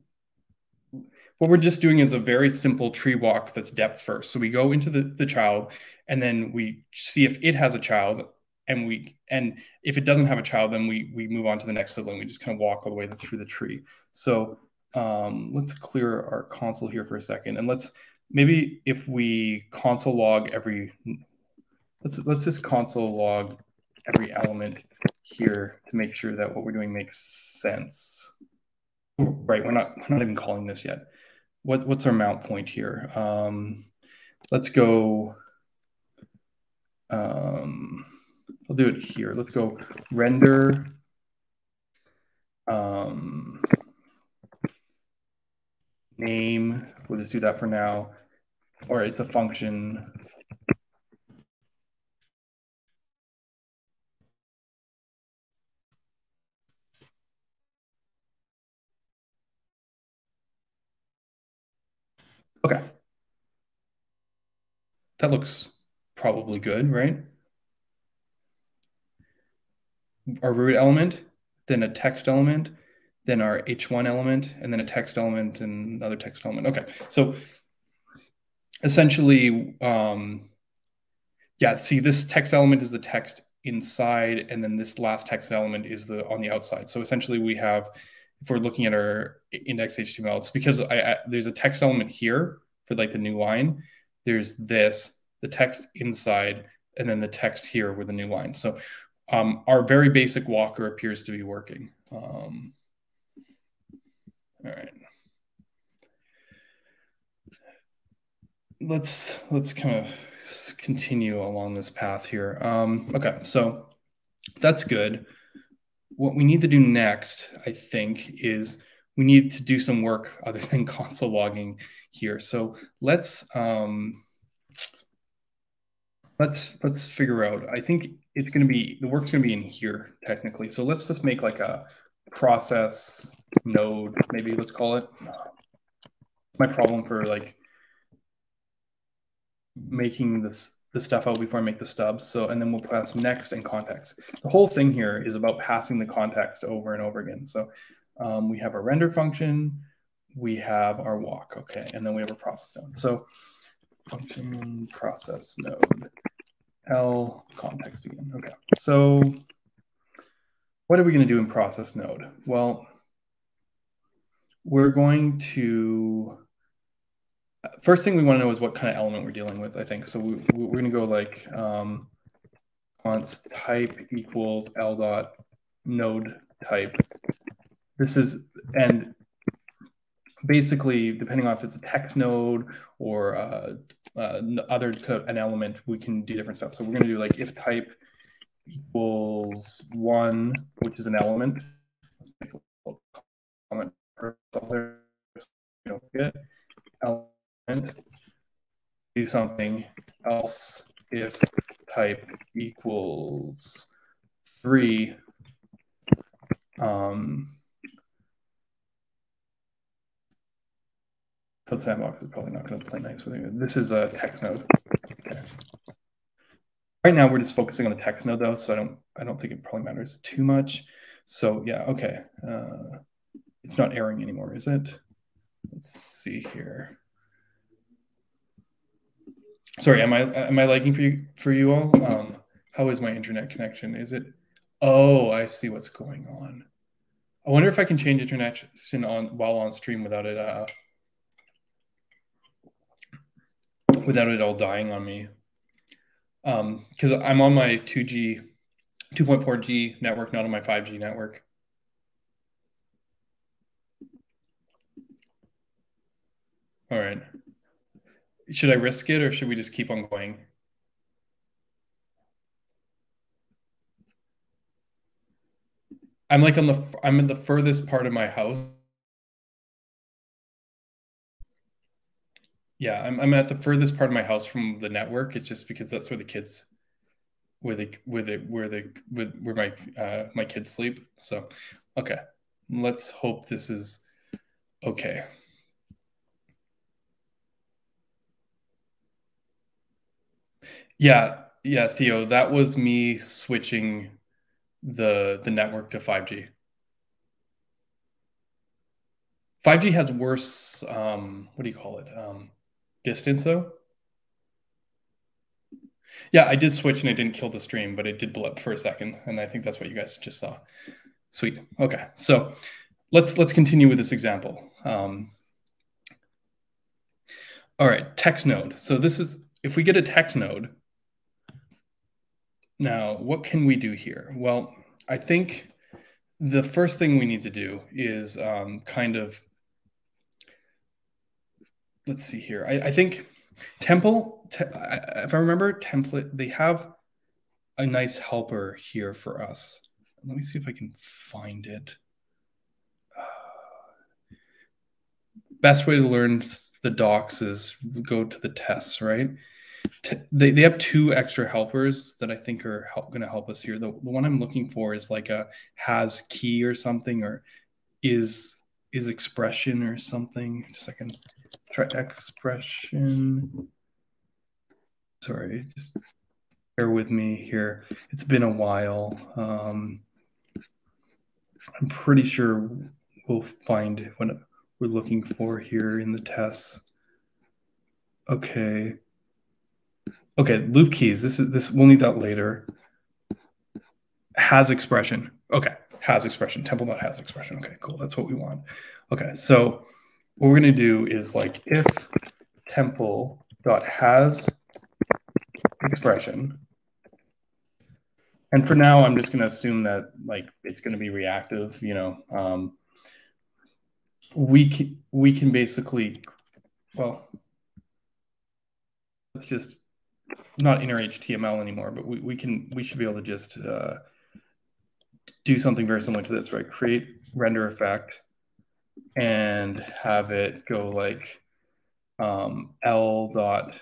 S1: what we're just doing is a very simple tree walk that's depth first. So we go into the, the child and then we see if it has a child and we and if it doesn't have a child then we we move on to the next sibling. We just kind of walk all the way through the tree. So um, let's clear our console here for a second and let's maybe if we console log every let's let's just console log every element here to make sure that what we're doing makes sense. Right we're not we're not even calling this yet. What what's our mount point here? Um, let's go um, I'll do it here. Let's go render. Um, name. We'll just do that for now. Or it's a function. Okay. That looks probably good, right? A root element, then a text element, then our h1 element, and then a text element and another text element. Okay, so essentially, um, yeah, see this text element is the text inside, and then this last text element is the on the outside. So essentially we have, if we're looking at our index HTML, it's because I, I, there's a text element here for like the new line. There's this, the text inside, and then the text here with the new line. So um, our very basic walker appears to be working. Um, all right. Let's let's kind of continue along this path here. Um, okay, so that's good. What we need to do next, I think, is we need to do some work (laughs) other than console logging here. So let's um, let's let's figure out. I think it's going to be the work's going to be in here technically. So let's just make like a process node, maybe let's call it. My problem for like making this the stuff out before I make the stubs. So, and then we'll pass next and context. The whole thing here is about passing the context over and over again. So um, we have our render function, we have our walk, okay, and then we have a process node. So function process node, L context again. Okay, so what are we going to do in process node? Well, we're going to first thing we want to know is what kind of element we're dealing with, I think. So we, we're going to go like um, const type equals L dot node type. This is, and basically, depending on if it's a text node or uh, uh, other an element, we can do different stuff. So we're going to do like if type equals one, which is an element. Let's make a comment. We don't get element do something else if type equals three. Um, Code Sandbox is probably not going to play nice with it. This is a text node. Okay. Right now, we're just focusing on the text node, though, so I don't I don't think it probably matters too much. So yeah, okay. Uh, it's not erroring anymore, is it? Let's see here. Sorry, am I am I lagging for you for you all? Um, how is my internet connection? Is it? Oh, I see what's going on. I wonder if I can change internet on while on stream without it uh, without it all dying on me. Um, because I'm on my 2G, 2.4G network, not on my 5G network. All right. Should I risk it or should we just keep on going? I'm like on the I'm in the furthest part of my house. Yeah, I'm I'm at the furthest part of my house from the network. It's just because that's where the kids where the where the where the where my uh my kids sleep. So okay. Let's hope this is okay. Yeah, yeah, Theo, that was me switching the the network to 5G. 5G has worse um what do you call it? Um distance though. Yeah, I did switch and it didn't kill the stream, but it did blow up for a second, and I think that's what you guys just saw. Sweet. Okay, so let's let's continue with this example. Um, all right, text node. So this is if we get a text node, now, what can we do here? Well, I think the first thing we need to do is um, kind of, let's see here. I, I think Temple, te if I remember, template, they have a nice helper here for us. Let me see if I can find it. (sighs) best way to learn the docs is go to the tests, right? they, they have two extra helpers that I think are help, going to help us here. The, the one I'm looking for is like a has key or something, or is is expression or something. Just a second. Try expression. Sorry, just bear with me here. It's been a while. Um, I'm pretty sure we'll find what we're looking for here in the tests. Okay. Okay, loop keys. This is this we'll need that later. Has expression. Okay, has expression. Temple note has expression. Okay, cool. That's what we want. Okay, so what we're gonna do is like if temple dot has expression. And for now, I'm just going to assume that like it's going to be reactive. You know, um, we can we can basically, well, let's just not inner HTML anymore, but we, we can we should be able to just uh, do something very similar to this, right? Create render effect and have it go like um, L dot.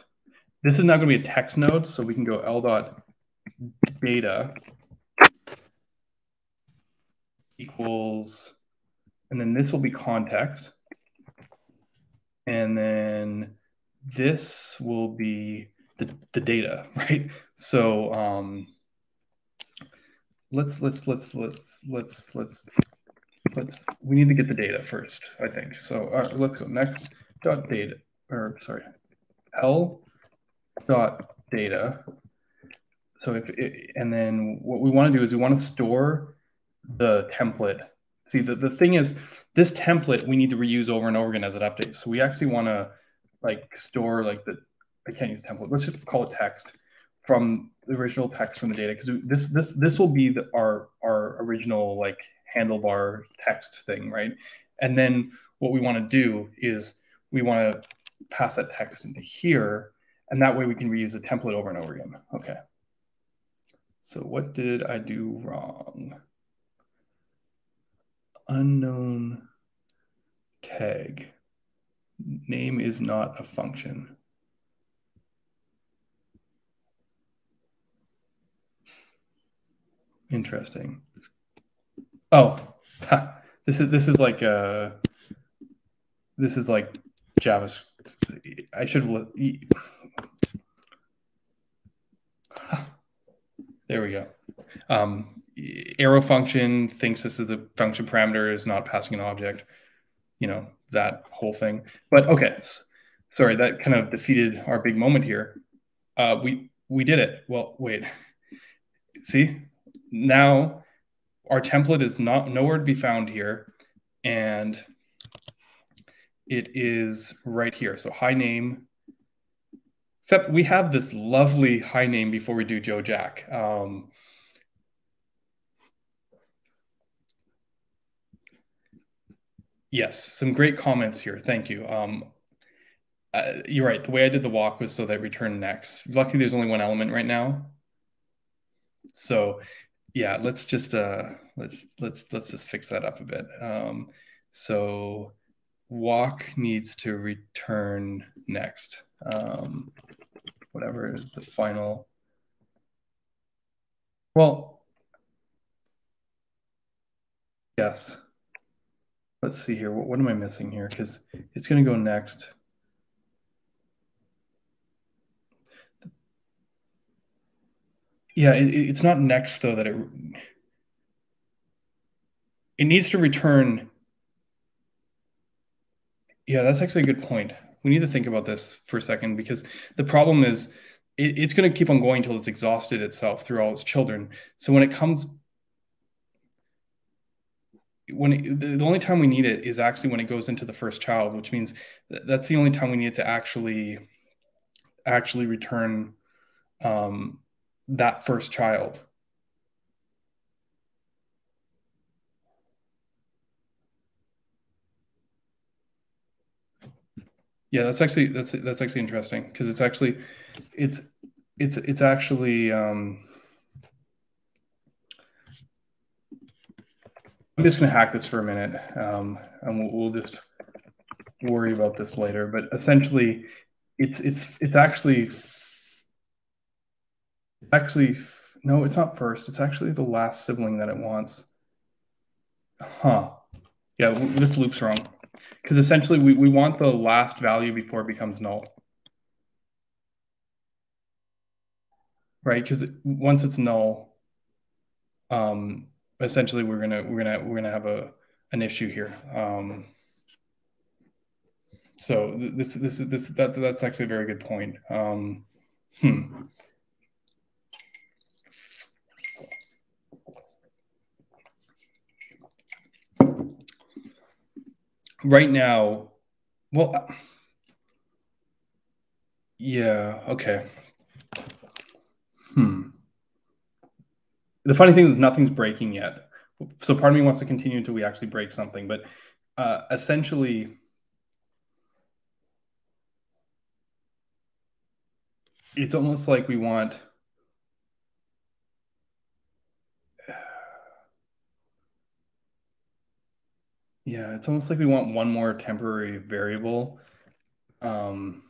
S1: This is now going to be a text node, so we can go L dot data equals, and then this will be context. And then this will be the, the data, (laughs) right? So um, let's let's let's let's let's let's let's we need to get the data first, I think. So uh, let's go next dot data or sorry, L dot data. So if it, and then what we want to do is we want to store the template. See, the, the thing is, this template we need to reuse over and over again as it updates. So we actually want to like store like the I can't use template. Let's just call it text from the original text from the data because this this this will be the, our our original like handlebar text thing, right? And then what we want to do is we want to pass that text into here, and that way we can reuse the template over and over again. Okay. So what did I do wrong? Unknown tag. Name is not a function. Interesting. Oh, (laughs) this is this is like uh this is like JavaScript. I should have. (sighs) There we go. Um, arrow function thinks this is the function parameter is not passing an object. You know that whole thing. But okay, sorry that kind of defeated our big moment here. Uh, we we did it. Well, wait. (laughs) See, now our template is not nowhere to be found here, and it is right here. So hi name, except we have this lovely hi name before we do Joe Jack. Um, yes, some great comments here. Thank you. Um, uh, you're right. The way I did the walk was so that return next. Luckily, there's only one element right now. So yeah, let's just uh, let's let's let's just fix that up a bit. Um, so walk needs to return next. Um, whatever the final. Well, yes. Let's see here. What, what am I missing here? Because it's going to go next. Yeah, it, it's not next though that it it needs to return yeah, that's actually a good point. We need to think about this for a second because the problem is it, it's going to keep on going until it's exhausted itself through all its children. So when it comes, when it, the only time we need it is actually when it goes into the first child, which means that's the only time we need it to actually actually return um, that first child. Yeah, that's actually that's that's actually interesting because it's actually it's it's it's actually um, I'm just to hack this for a minute, um, and we'll, we'll, just worry about this later. But essentially, it's it's it's actually actually no, it's not first. It's actually the last sibling that it wants. Huh? Yeah, this loop's wrong because essentially we, we want the last value before it becomes null. Right, because once it's null, um, essentially we're gonna we're gonna we're gonna have a, an issue here. Um, so this this is this that that's actually a very good point. Um, hmm. Right now, well, yeah, okay. Hmm. The funny thing is nothing's breaking yet. So part of me wants to continue until we actually break something, but uh, essentially it's almost like we want yeah it's almost like we want one more temporary variable um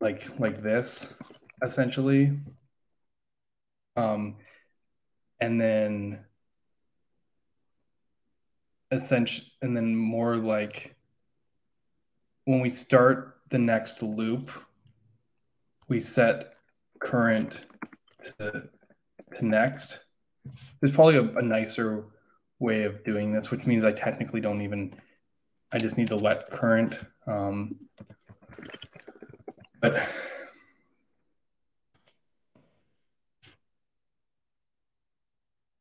S1: like like this essentially um and then essentially and then more like when we start the next loop, we set current to, to next. There's probably a, a nicer way of doing this, which means I technically don't even, I just need to let current. Um, but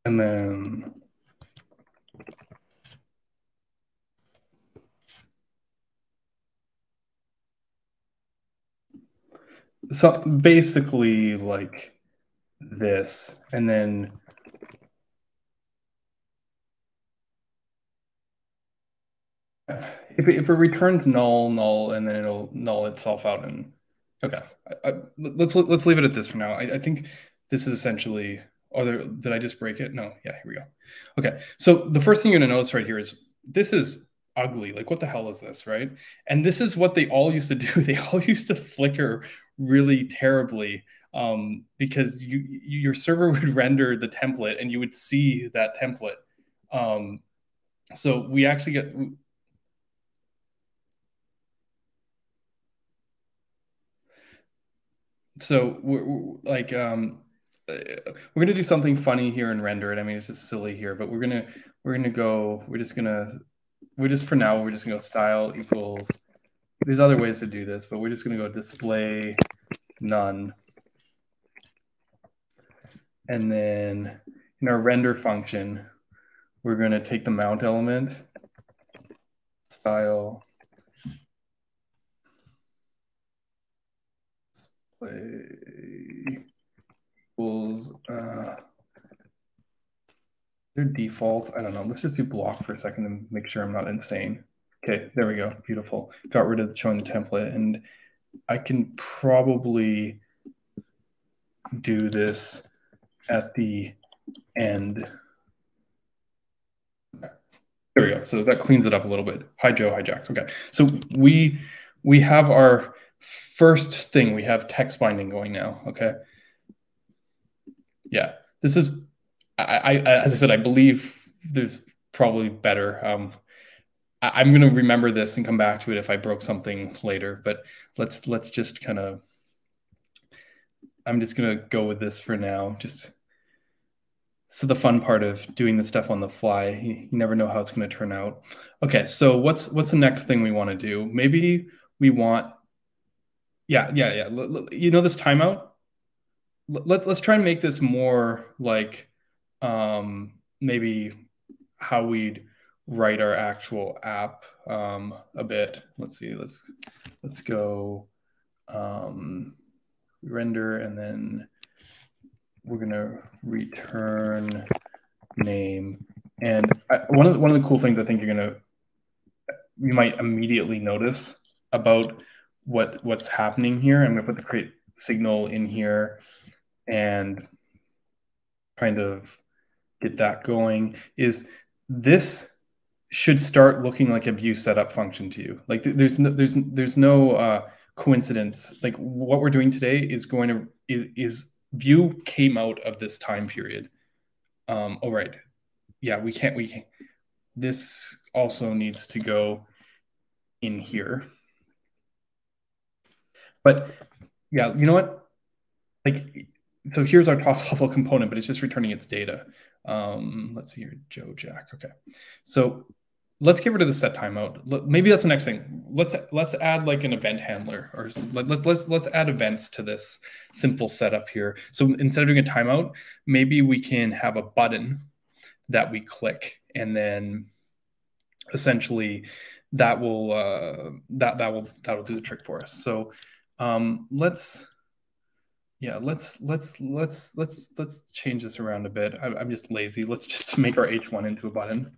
S1: and then so basically like this and then if it, if it returns null null and then it'll null itself out and okay. I, I, let's let's leave it at this for now. I, I think this is essentially oh there, did i just break it? No. Yeah here we go. Okay. So the first thing you're to notice right here is this is ugly. Like what the hell is this right? And this is what they all used to do. (laughs) They all used to flicker really terribly um, because you, your server (laughs) would render the template and you would see that template. Um, so we actually get so we're, we're like um, uh, we're gonna do something funny here and render it. I mean, it's just silly here, but we're gonna we're gonna go. We're just gonna we're just for now. We're just gonna go style equals there's other ways to do this, but we're just to go display none. And then in our render function, we're to take the mount element, style, display equals, uh, their default, I don't know, let's just do block for a second and make sure I'm not insane. Okay, there we go. Beautiful. Got rid of showing the template. And I can probably do this at the end. There we go. So that cleans it up a little bit. Hi, Joe. Hi, Jack. Okay. So we we have our first thing. We have text binding going now. Okay. Yeah. This is, I, I as I said, I believe there's probably better. Um, I'm going to remember this and come back to it if I broke something later. But let's let's just kind of. I'm just going to go with this for now. Just so the fun part of doing the stuff on the fly. You, you never know how it's going to turn out. Okay, so what's what's the next thing we want to do? Maybe we want. Yeah, yeah, yeah. You know this timeout. Let's let's try and make this more like um, maybe how we'd write our actual app um, a bit. Let's see. Let's let's go um, render, and then we're gonna return name. And I, one of the, one of the cool things I think you're gonna you might immediately notice about what what's happening here. I'm gonna put the create signal in here and kind of get that going. Is this should start looking like a Vue setup function to you. Like there's no, there's there's no uh, coincidence. Like what we're doing today is going to is, is Vue came out of this time period. Um, all right, yeah, we can't we can't. This also needs to go in here. But yeah, you know what? Like so here's our top (laughs) level component, but it's just returning its data. Um, let's see here, Joe Jack. Okay, so let's get rid of the set timeout. Maybe that's the next thing. Let's let's add like an event handler, or let's let's let's add events to this simple setup here. So instead of doing a timeout, maybe we can have a button that we click, and then essentially that will uh, that that will that will do the trick for us. So um, let's yeah let's let's let's let's let's change this around a bit. I'm, I'm just lazy. Let's just (laughs) make our h1 into a button.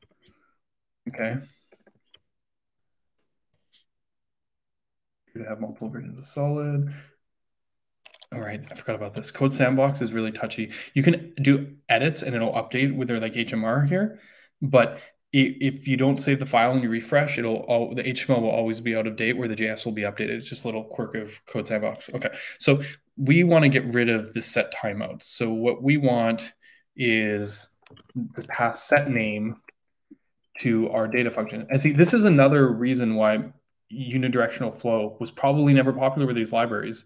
S1: Okay. Could have multiple versions of solid. All right, I forgot about this. Code Sandbox is really touchy. You can do edits and it'll update with their like HMR here, but if you don't save the file and you refresh, it'll all the HTML will always be out of date where the JS will be updated. It's just a little quirk of Code Sandbox. Okay, so we want to get rid of the set timeout. So what we want is to pass set name to our data function. And see, this is another reason why unidirectional flow was probably never popular with these libraries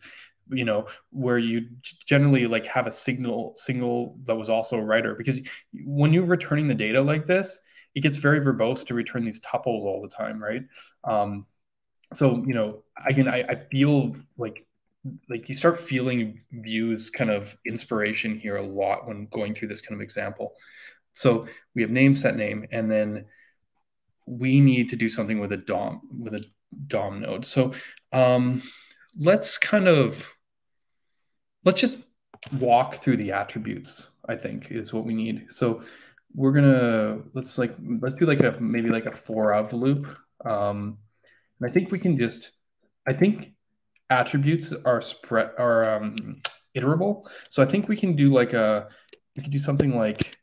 S1: you know where you generally like have a signal signal that was also a writer because when you're returning the data like this it gets very verbose to return these tuples all the time, right? Um, so you know, again, I, I feel like like you start feeling Vue's kind of inspiration here a lot when going through this kind of example. So we have name set name, and then we need to do something with a DOM with a DOM node. So um, let's kind of let's just walk through the attributes. I think is what we need. So we're gonna let's like let's do like a maybe like a for of loop. Um and i think we can just i think attributes are spread are um iterable. So i think we can do like a we can do something like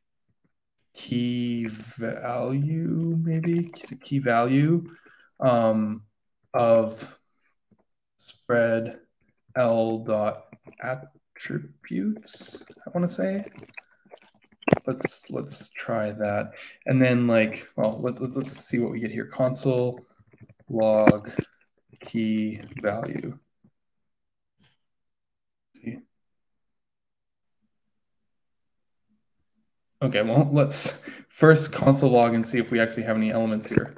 S1: key value maybe key value um of spread l dot attributes i want to say let's let's try that. And then like, well, let's let's see what we get here. Console log key value. see. Okay, well, let's first console log and see if we actually have any elements here.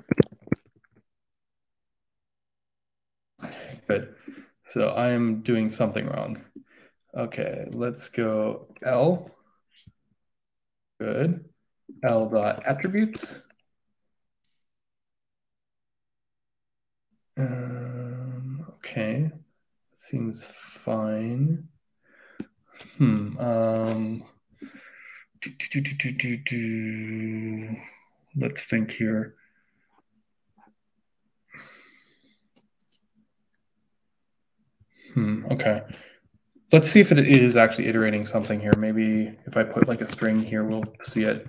S1: Good. So I'm doing something wrong. Okay, let's go L. Good. L dot attributes. Um, okay, seems fine. Hmm. Um, do, do, do, Let's think here. Hmm. Okay. Let's see if it is actually iterating something here. Maybe if I put like a string here, we'll see it.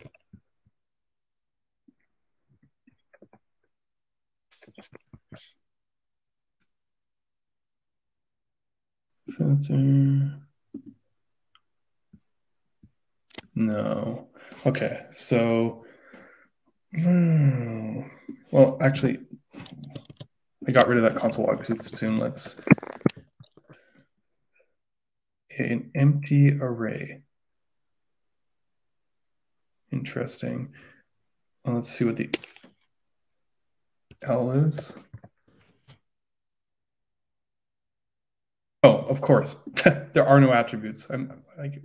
S1: No. Okay, so, hmm, well, actually, I got rid of that console log too soon. Let's an empty array. Interesting. Well, let's see what the L is. Oh, of course. (laughs) there are no attributes. I'm like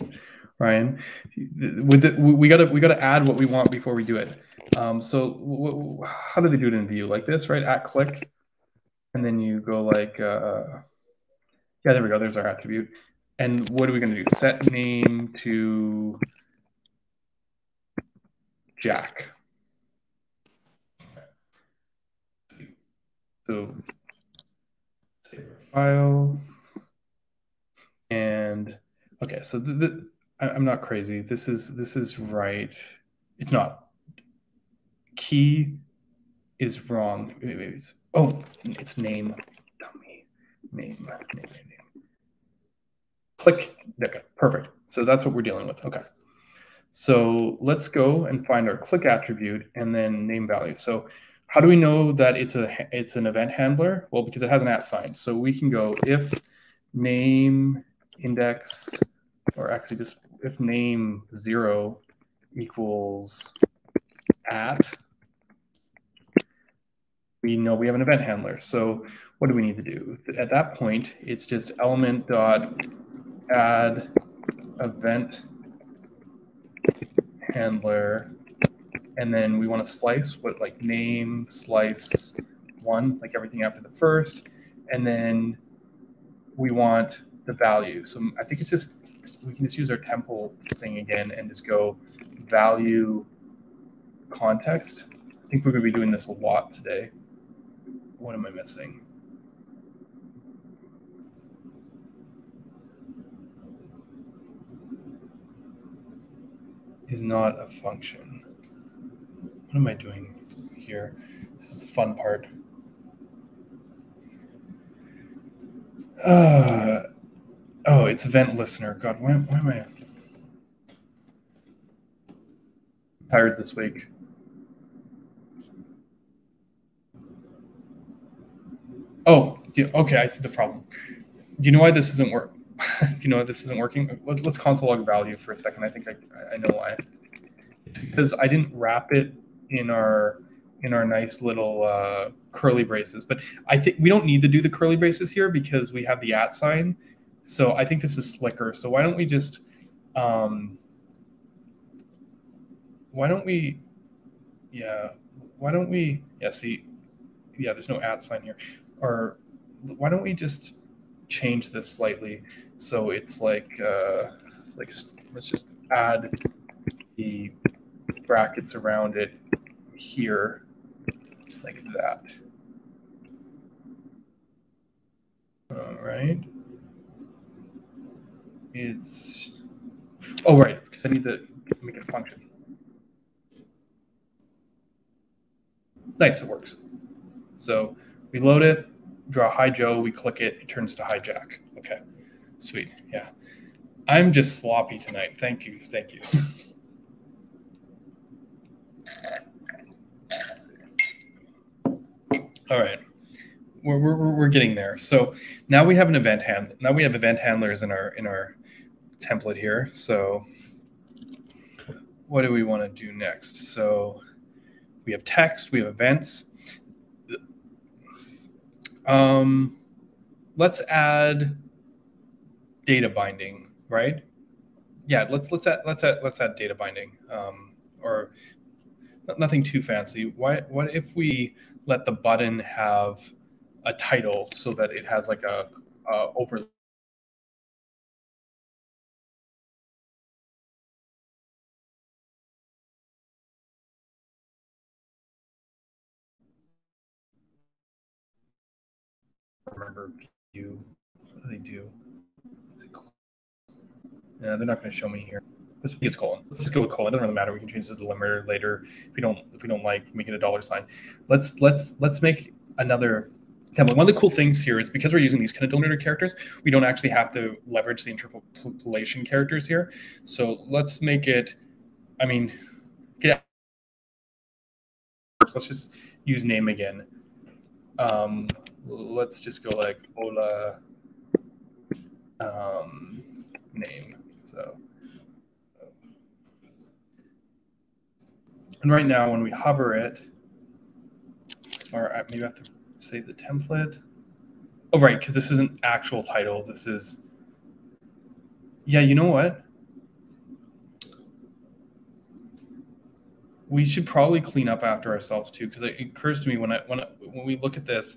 S1: (sighs) Ryan, the, we gotta we gotta add what we want before we do it. Um, so how do they do it in Vue? Like this, right? At click, and then you go like uh, yeah, there we go. There's our attribute. And what are we going to do? Set name to Jack. So save our file. And okay, so the, the, I'm not crazy. This is this is right. It's not. Key is wrong. Maybe it's oh, it's name. Dummy. Name. Name. name. Click, okay, perfect. So that's what we're dealing with, okay. So let's go and find our click attribute and then name value. So how do we know that it's a it's an event handler? Well, because it has an at sign. So we can go if name index, or actually just if name zero equals at, we know we have an event handler. So what do we need to do? At that point, it's just element dot add event handler, and then we want to slice what like name slice one, like everything after the first, and then we want the value. So I think it's just we can just use our temple thing again and just go value context. I think we're going to be doing this a lot today. What am I missing? Is not a function. What am I doing here? This is the fun part. Uh, oh, it's event listener. God, why, why am I tired this week? Oh, yeah, okay, I see the problem. Do you know why this isn't work? (laughs) You know this isn't working? Let's, let's console log value for a second. I think I, I know why. It's because I didn't wrap it in our in our nice little uh, curly braces. But I think we don't need to do the curly braces here because we have the at sign. So I think this is slicker. So why don't we just, um, why don't we, yeah, why don't we, yeah, see, yeah, there's no at sign here. Or why don't we just change this slightly so it's like, uh, like let's just add the brackets around it here like that. All right. It's, oh, right, because I need to make it a function. Nice, it works. So we load it, draw hi Joe, we click it, it turns to hi Jack. Okay, sweet, yeah. I'm just sloppy tonight. Thank you, thank you. All right. We're, we're, we're getting there. So now we have an event hand. Now we have event handlers in our in our template here. So what do we want to do next? So we have text, we have events. Um, let's add data binding, right? Yeah, let's let's add let's add let's add data binding. Um, or nothing too fancy. Why what if we let the button have a title so that it has like a, a over remember Vue. What do they do? Yeah, they're not going to show me here. Let's colon. Let's just go with colon. It doesn't really matter. We can change the delimiter later if we don't if we don't like make it a dollar sign. Let's let's let's make another template. One of the cool things here is because we're using these kind of delimiter characters, we don't actually have to leverage the interpolation characters here. So let's make it. I mean, get. Let's just use name again. Um, let's just go like hola um, name. So. And right now, when we hover it, or maybe I have to save the template. Oh, right, because this isn't actual title. This is, yeah, you know what? We should probably clean up after ourselves too, because it occurs to me when I when I, when we look at this,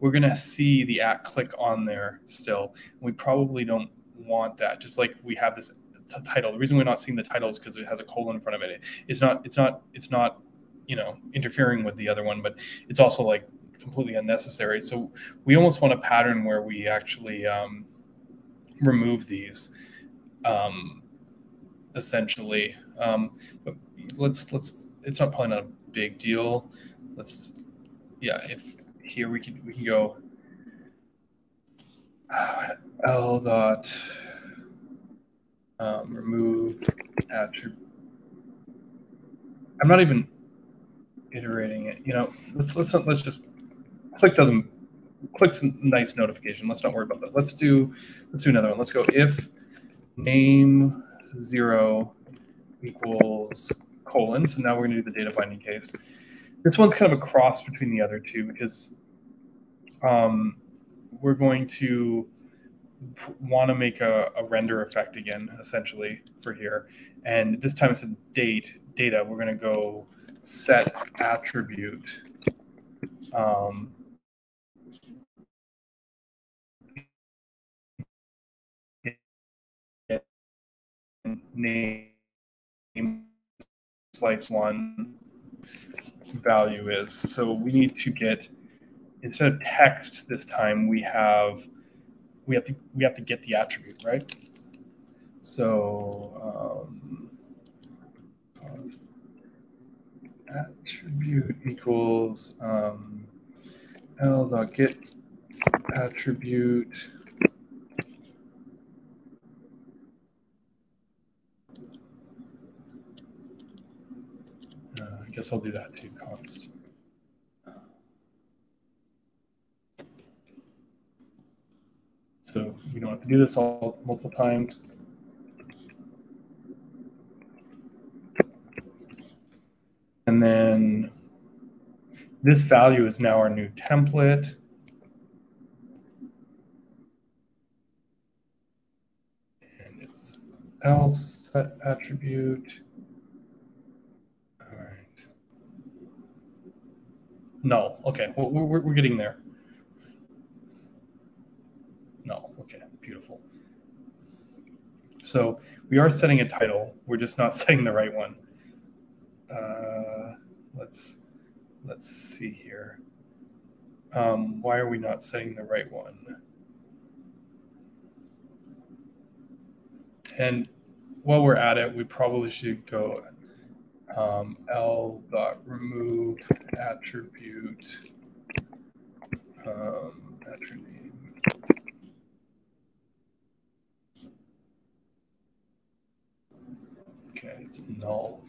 S1: we're gonna see the at click on there still. We probably don't want that. Just like we have this title. The reason we're not seeing the title is because it has a colon in front of it. It's not. It's not. It's not. You know, interfering with the other one, but it's also like completely unnecessary. So we almost want a pattern where we actually um, remove these, um, essentially. Um, but let's let's. It's not probably not a big deal. Let's. Yeah, if here we can we can go. Uh, L dot um, remove attribute. I'm not even iterating it. You know, let's let's let's just click doesn't clicks nice notification. Let's not worry about that. Let's do let's do another one. Let's go if name zero equals colon. So now we're going to do the data binding case. This one's kind of a cross between the other two because um, we're going to want to make a, a, render effect again, essentially, for here. And this time it's a date data. We're going to go set attribute. Um, name slice one value is. So we need to get instead of text this time we have we have to we have to get the attribute right. So um, attribute equals um, l dot get attribute I guess I'll do that too, const. So we don't have to do this all multiple times. And then this value is now our new template. And it's else attribute. All right. No. Okay. Well, we're, we're getting there. No. Okay. Beautiful. So we are setting a title. We're just not (laughs) setting the right one. Uh, let's let's see here. Um, why are we not setting the right one? And while we're at it, we probably should go um, L dot remove attribute um, attribute name. Okay, it's null.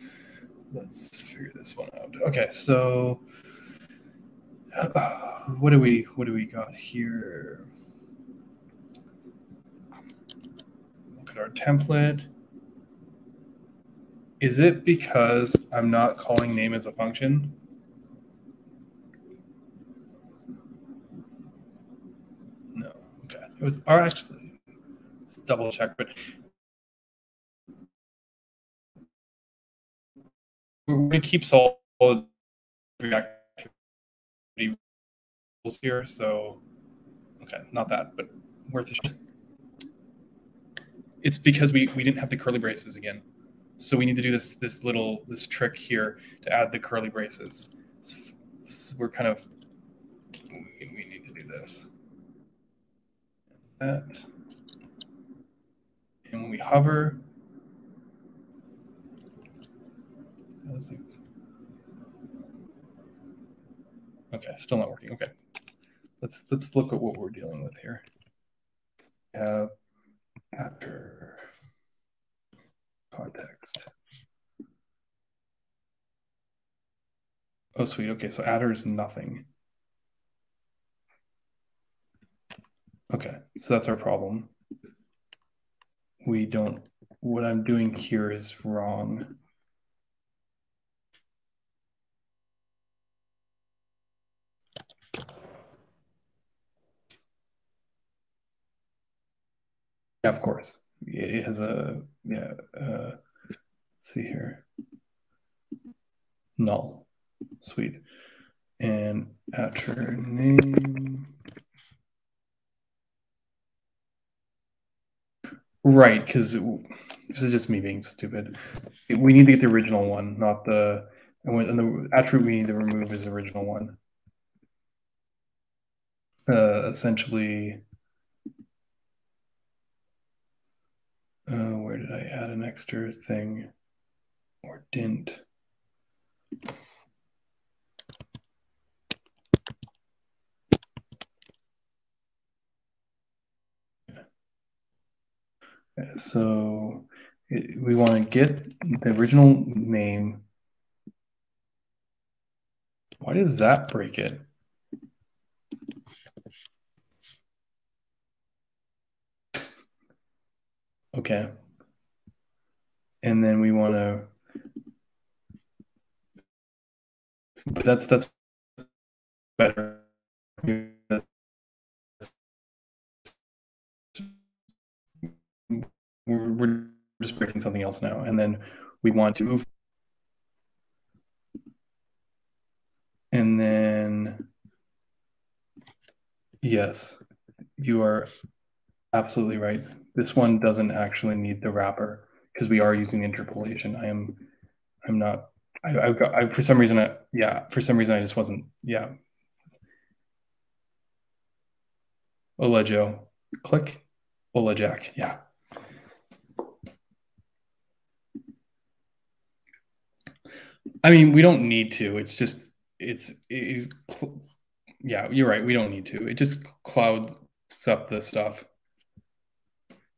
S1: Let's figure this one out. Okay, so uh, what do we what do we got here? Look at our template. Is it because I'm not calling name as a function? No. Okay. It was or actually let's double check, but to keep solid activity rules here. So, okay, not that, but worth it. It's because we, we didn't have the curly braces again. So we need to do this this little this trick here to add the curly braces. So we're kind of we need to do this. That. And when we hover, okay, still not working. Okay, let's let's look at what we're dealing with here. Have after context. Oh, sweet. Okay, so adder is nothing. Okay, so that's our problem. We don't, what I'm doing here is wrong. Yeah, of course it has a yeah. Uh, let's see here. Null, sweet, and after name. Right, because this is just me being stupid. We need to get the original one, not the and the attribute we need to remove is the original one. Uh, essentially, Uh, where did I add an extra thing or didn't? So it, we want to get the original name. Why does that break it? Okay. And then we want to, but that's, that's better. We're, we're just breaking something else now. And then we want to move. And then, yes, you are absolutely right. This one doesn't actually need the wrapper because we are using interpolation. I am, I'm not, I, I've got, I, for some reason, I, yeah, for some reason I just wasn't, yeah. Ola Joe, click, Ola Jack, yeah. I mean, we don't need to. It's just it's, it's yeah, you're right. We don't need to. It just clouds up the stuff.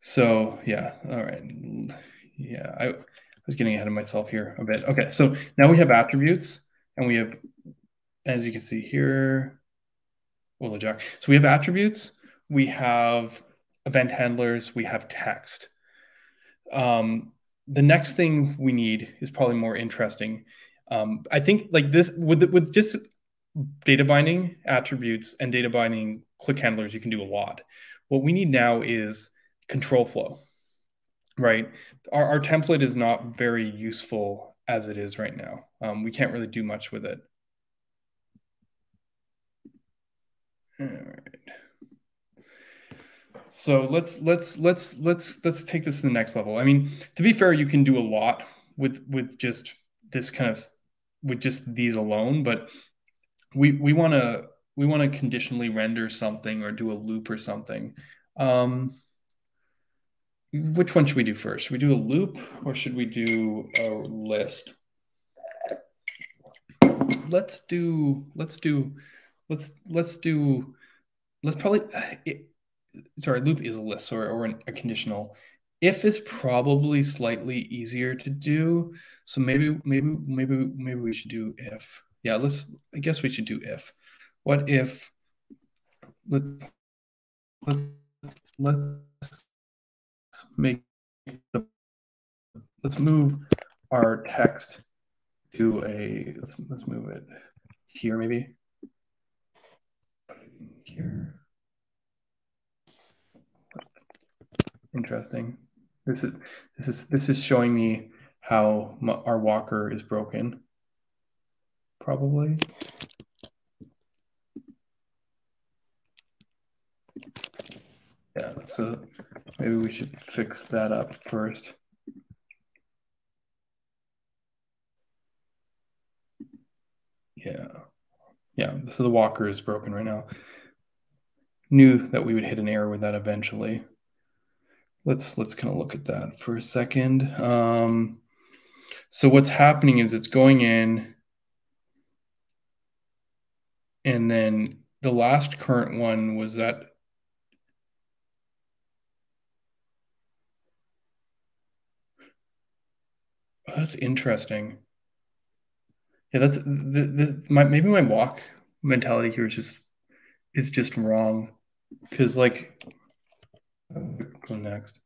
S1: So yeah, all right. Yeah, I, I was getting ahead of myself here a bit. Okay, so now we have attributes and we have, as you can see here, well, Jack. So we have attributes, we have event handlers, we have text. Um, the next thing we need is probably more interesting um, I think like this with with just data binding attributes and data binding click handlers, you can do a lot. What we need now is control flow, right? Our, our template is not very useful as it is right now. Um, we can't really do much with it. All right. So let's let's let's let's let's take this to the next level. I mean, to be fair, you can do a lot with with just this kind of with just these alone, but we we want to we want to conditionally render something or do a loop or something. Um, which one should we do first? Should we do a loop or should we do a list? Let's do let's do let's let's do let's probably uh, it, sorry loop is a list or, or an, a conditional if is probably slightly easier to do. So maybe maybe maybe maybe we should do if. Yeah, let's I guess we should do if. What if let's let's let's make the let's move our text to a let's let's move it here maybe here interesting this is this is this is showing me how our walker is broken. Probably. Yeah, so maybe we should fix that up first. Yeah. Yeah, so the walker is broken right now. Knew that we would hit an error with that eventually let's let's kind of look at that for a second. Um, so what's happening is it's going in, and then the last current one was that. That's interesting. Yeah, that's the, the my maybe my walk mentality here is just is just wrong because like go next.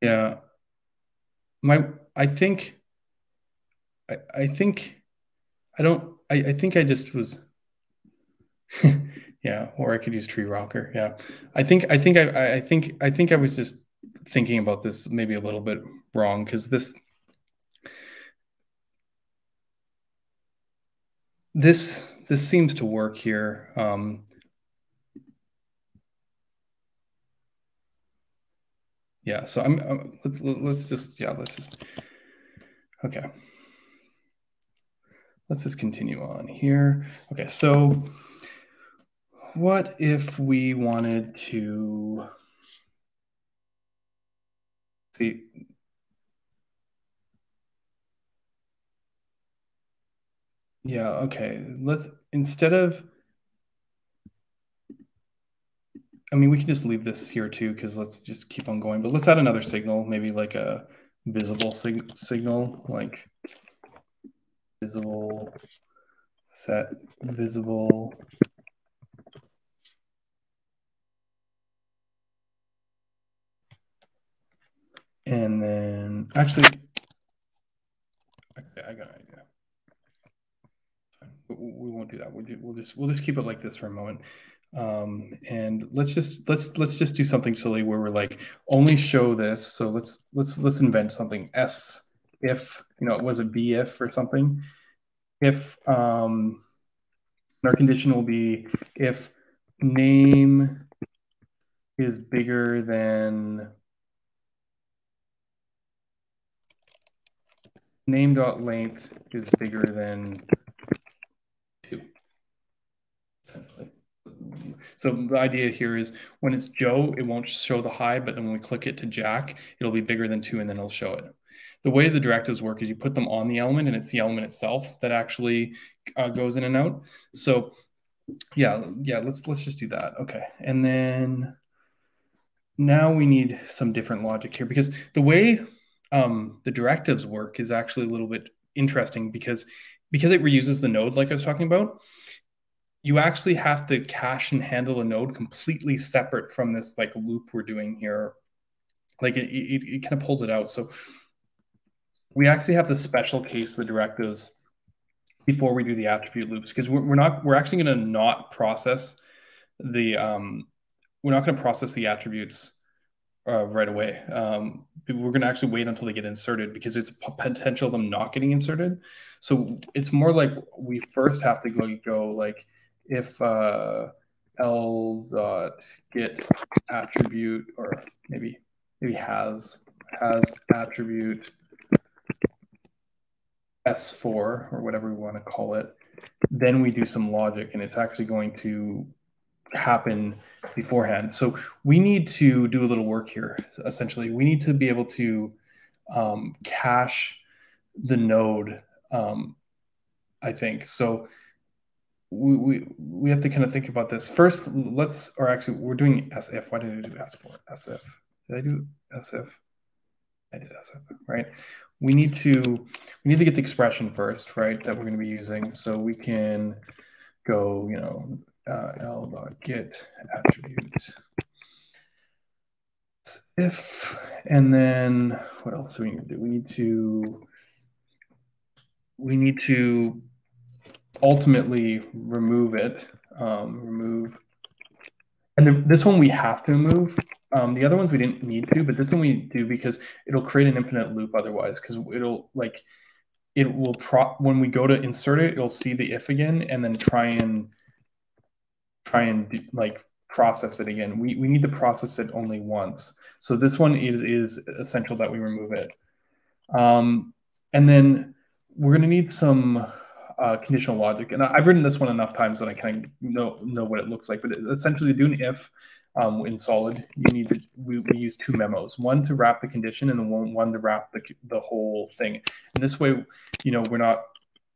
S1: Yeah. My I think I I think I don't I, I think I just was (laughs) yeah, or I could use TreeWalker. Yeah. I think I think I I think I think I was just thinking about this maybe a little bit wrong because this this this seems to work here. Um, yeah so I'm, I'm, let's let's just yeah let's just okay let's just continue on here okay so what if we wanted to see yeah okay let's instead of I mean, we can just leave this here too, because let's just keep on going. But let's add another signal, maybe like a visible sig signal, like visible set visible And then actually, okay, I got an idea. We won't do that. We'll, do, we'll just we'll just keep it like this for a moment. Um, and let's just let's let's just do something silly where we're like only show this. So let's let's let's invent something. S if you know it was a B if or something. If um, our condition will be if name is bigger than name dot length is bigger than two. So the idea here is when it's Joe, it won't show the high, but then when we click it to Jack, it'll be bigger than two and then it'll show it. The way the directives work is you put them on the element and it's the element itself that actually uh, goes in and out. So yeah, yeah, let's let's just do that. Okay. And then now we need some different logic here because the way um, the directives work is actually a little bit interesting because because it reuses the node like I was talking about, you actually have to cache and handle a node completely separate from this like loop we're doing here. Like it, it, it kind of pulls it out. So we actually have to special case the directives before we do the attribute loops because we're, we're not we're actually going to not process the um, we're not going to process the attributes uh, right away. Um, we're going to actually wait until they get inserted because it's potential them not getting inserted. So it's more like we first have to go go like if uh, l dot get attribute or maybe maybe has has attribute S4 or whatever we want to call it, then we do some logic and it's actually going to happen beforehand. So we need to do a little work here. Essentially, we need to be able to um, cache the node. Um, I think so. We, we we have to kind of think about this first. Let's or actually we're doing SF. Why did I do S4? SF. Did I do SF? I did SF. Right we need to we need to get the expression first, right? That we're going to be using. So we can go, you know, uh, l dot get attribute if, and then what else do we need to do? We need to we need to ultimately remove it. Um, remove, and the, this one we have to remove um, the other ones we didn't need to, but this one we do because it'll create an infinite loop otherwise. Because it'll like it will pro when we go to insert it, it'll see the if again and then try and try and like process it again. We we need to process it only once. So this one is is essential that we remove it. Um, and then we're gonna need some uh, conditional logic. And I've written this one enough times that I kind of know know what it looks like. But essentially, to do an if um, in solid, you need to we, we, use two memos, one to wrap the condition and one, one to wrap the, the whole thing. And this way, you know, we're not,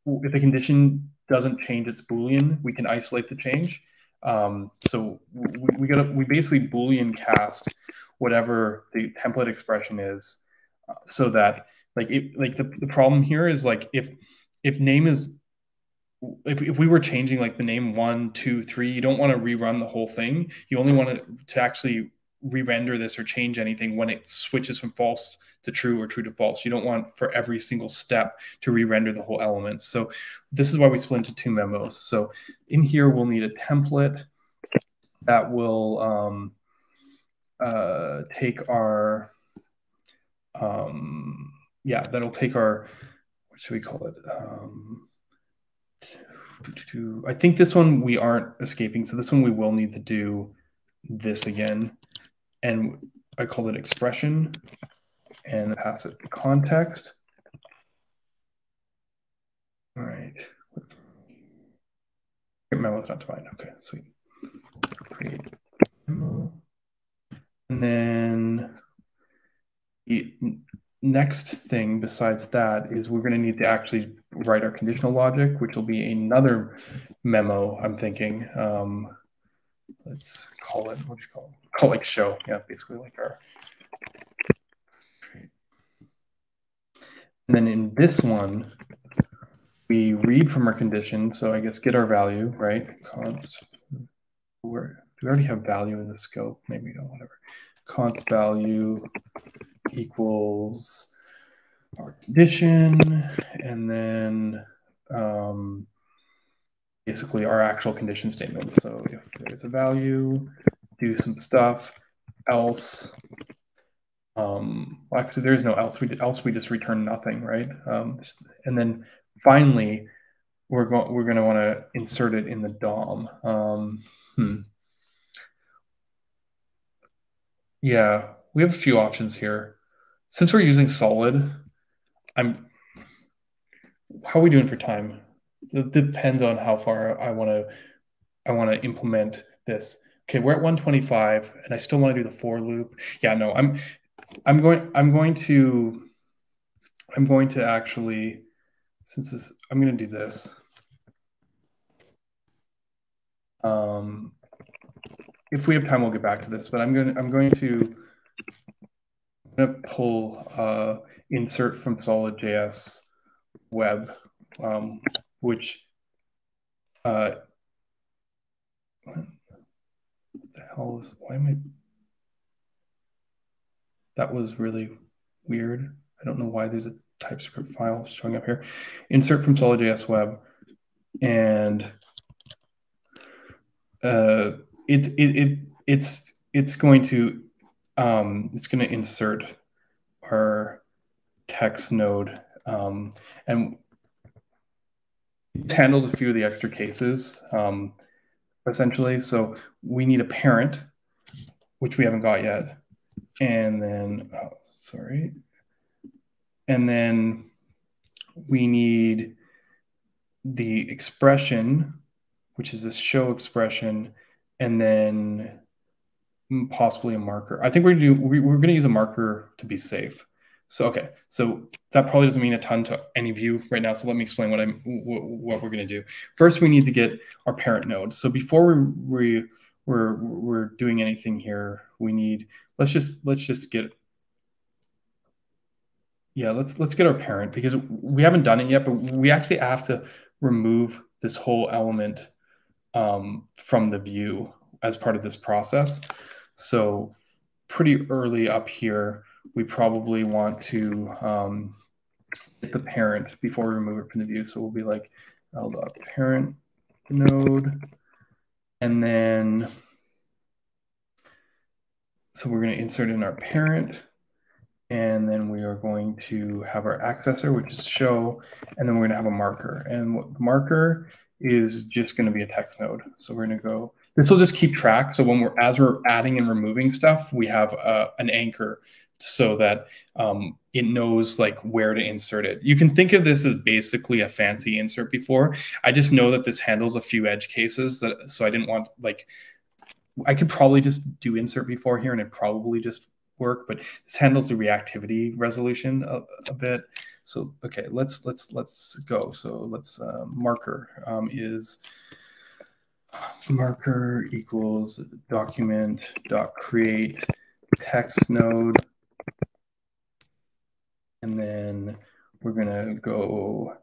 S1: if the condition doesn't change its Boolean, we can isolate the change. Um, so we, we got we basically Boolean cast whatever the template expression is uh, so that like it, like the, the problem here is like if if name is if, if we were changing like the name one, two, three, you don't want to rerun the whole thing. You only want to, to actually re-render this or change anything when it switches from false to true or true to false. You don't want for every single step to re-render the whole element. So this is why we split into two memos. So in here, we'll need a template that will um, uh, take our, um, yeah, that'll take our, what should we call it? Um, I think this one we aren't escaping. So this one we will need to do this again. And I call it expression and pass it context. All right. Memo not defined. Okay, sweet. Create memo. And then the next thing besides that is we're going to need to actually write our conditional logic, which will be another memo, I'm thinking. Um, let's call it, what do you call it? Like show. Yeah, basically like our. And then in this one, we read from our condition. So I guess get our value, right? Const, where, do we already have value in the scope? Maybe we don't, whatever. Const value equals our condition, and then um, basically our actual condition statement. So if there's a value, do some stuff, else, um, well, actually there's no else, we, else we just return nothing, right? Um, and then finally, we're going we're going to want to insert it in the DOM. Um, hmm. Yeah, we have a few options here. Since we're using solid, I'm how are we doing for time? It depends on how far I want to I want to implement this. Okay, we're at 125 and I still want to do the for loop. Yeah, no, I'm I'm going I'm going to I'm going to actually since this I'm going to do this. Um, if we have time, we'll get back to this. But I'm going. I'm going to. I'm going to pull uh, insert from Solid.js web, um, which. Uh, hell is? Why am I? That was really weird. I don't know why there's a TypeScript file showing up here. Insert from Solid.js web, and uh, it's it, it it's it's going to um, it's going to insert our text node um, and handles a few of the extra cases um, essentially. So we need a parent, which we haven't got yet, and then oh, sorry, and then we need the expression which is this show expression, and then possibly a marker. I think we're gonna do we're gonna use a marker to be safe. So okay, so that probably doesn't mean a ton to any of you right now. So let me explain what I'm what we're gonna do. First, we need to get our parent node. So before we we we're we're doing anything here, we need let's just let's just get yeah let's let's get our parent because we haven't done it yet, but we actually have to remove this whole element um, from the view as part of this process. So pretty early up here, we probably want to um, get the parent before we remove it from the view. So we'll be like L dot parent node, and then so we're going to insert in our parent, and then we are going to have our accessor, which is show, and then we're going to have a marker. And what the marker is just going to be a text node. So we're going to go, this will just keep track. So when we're, as we're adding and removing stuff, we have uh, an anchor so that um, it knows like where to insert it. You can think of this as basically a fancy insert before. I just know that this handles a few edge cases that, so I didn't want like, I could probably just do insert before here and it probably just work, but this handles the reactivity resolution a, a bit. So okay, let's let's let's go. So let's uh, marker um, is marker equals document dot create text node, and then we're gonna go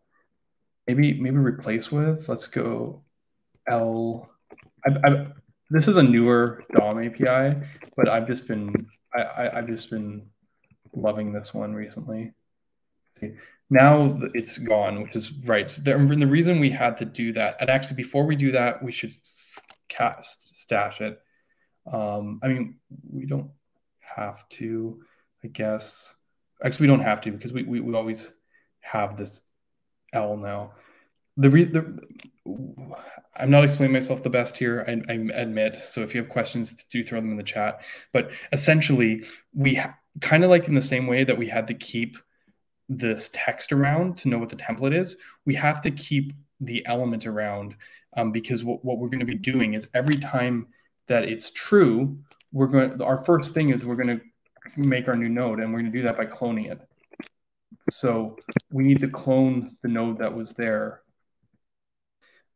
S1: maybe maybe replace with. Let's go L. This is a newer DOM API, but I've just been I, I I've just been loving this one recently. See, now it's gone, which is right. The, the reason we had to do that, and actually before we do that, we should cast stash it. Um, I mean, we don't have to, I guess. Actually, we don't have to because we, we, we always have this L now. The, re, the I'm not explaining myself the best here, I, I, admit. So if you have questions, do throw them in the chat. But essentially, we kind of like in the same way that we had to keep this text around to know what the template is, we have to keep the element around um, because what, what we're going to be doing is every time that it's true, we're going. Our first thing is we're going to make our new node, and we're going to do that by cloning it. So we need to clone the node that was there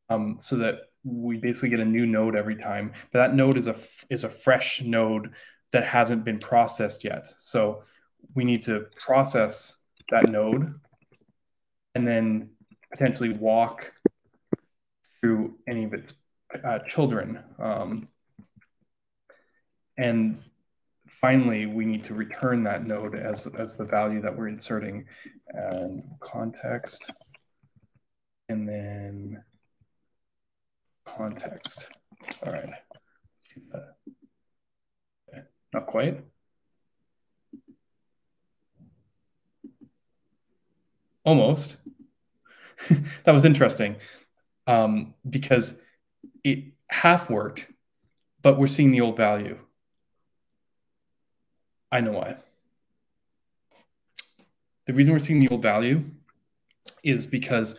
S1: um, so that we basically get a new node every time. But that node is a is a fresh node that hasn't been processed yet. So we need to process that node and then potentially walk through any of its uh, children. Um, and finally, we need to return that node as, as the value that we're inserting and context, and then context. All right. Not quite. Almost. (laughs) that was interesting um, because it half worked, but we're seeing the old value. I know why. The reason we're seeing the old value is because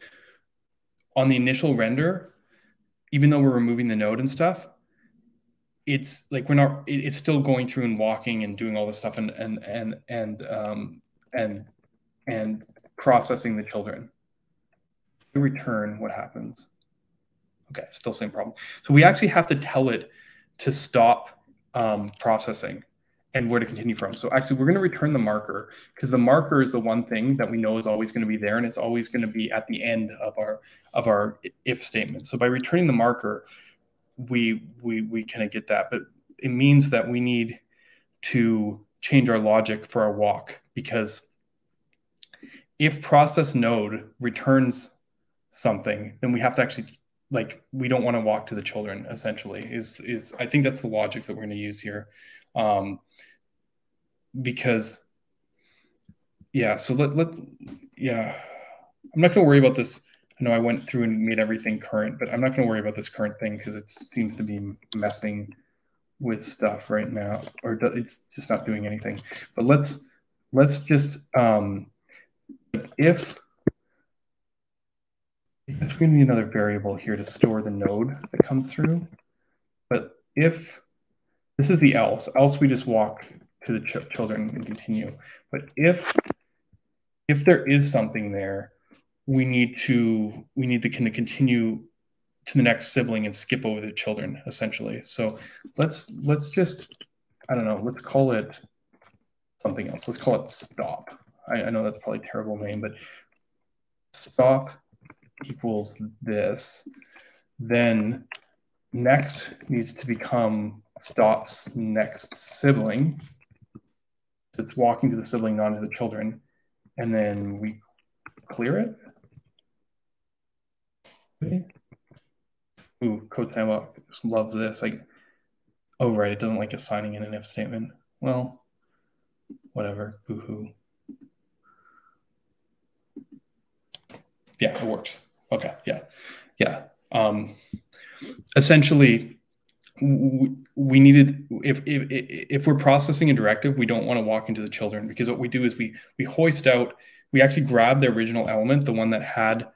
S1: on the initial render, even though we're removing the node and stuff, it's like we're not. it's still going through and walking and doing all this stuff and and and and um, and and processing the children. We return, what happens? Okay, still same problem. So we actually have to tell it to stop um, processing and where to continue from. So actually, we're going to return the marker because the marker is the one thing that we know is always going to be there, and it's always going to be at the end of our of our if statement. So by returning the marker, we we we kind of get that, but it means that we need to change our logic for our walk because if process node returns something, then we have to actually like we don't want to walk to the children essentially is is i think that's the logic that we're going to use here um because yeah so let, let yeah. I'm not going to worry about this. I know i went through and made everything current but i'm not going to worry about this current thing because it seems to be messing with stuff right now or it's just not doing anything. But let's let's just um if if we need another variable here to store the node that comes through, but if this is the else, else we just walk to the ch children and continue. But if if there is something there, we need to we need to kind of continue to the next sibling and skip over the children essentially. So let's let's just I don't know, let's call it something else. Let's call it stop. I, I know that's probably a terrible name, but stop equals this, then next needs to become stops next sibling. So it's walking to the sibling, not to the children. And then we clear it. Okay. Ooh, Code Sandbox just loves this. Like, oh, right, it doesn't like assigning in an if statement. Well, whatever, boohoo. Yeah, it works. Okay. Yeah. Yeah. Um, essentially, we needed if, if if we're processing a directive, we don't want to walk into the children because what we do is we we hoist out. We actually grab the original element, the one that had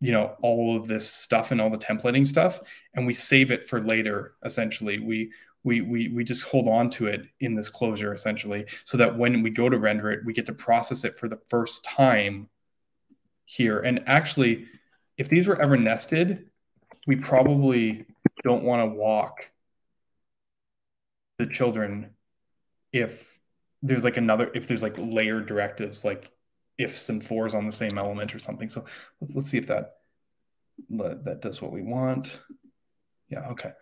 S1: you know all of this stuff and all the templating stuff and we save it for later essentially we we we we just hold on to it in this closure essentially so that when we go to render it we get to process it for the first time here. And actually, if these were ever nested, we probably don't want to walk the children if there's like another if there's like layered directives like ifs and fours on the same element or something. So let's let's see if that that does what we want. Yeah, okay.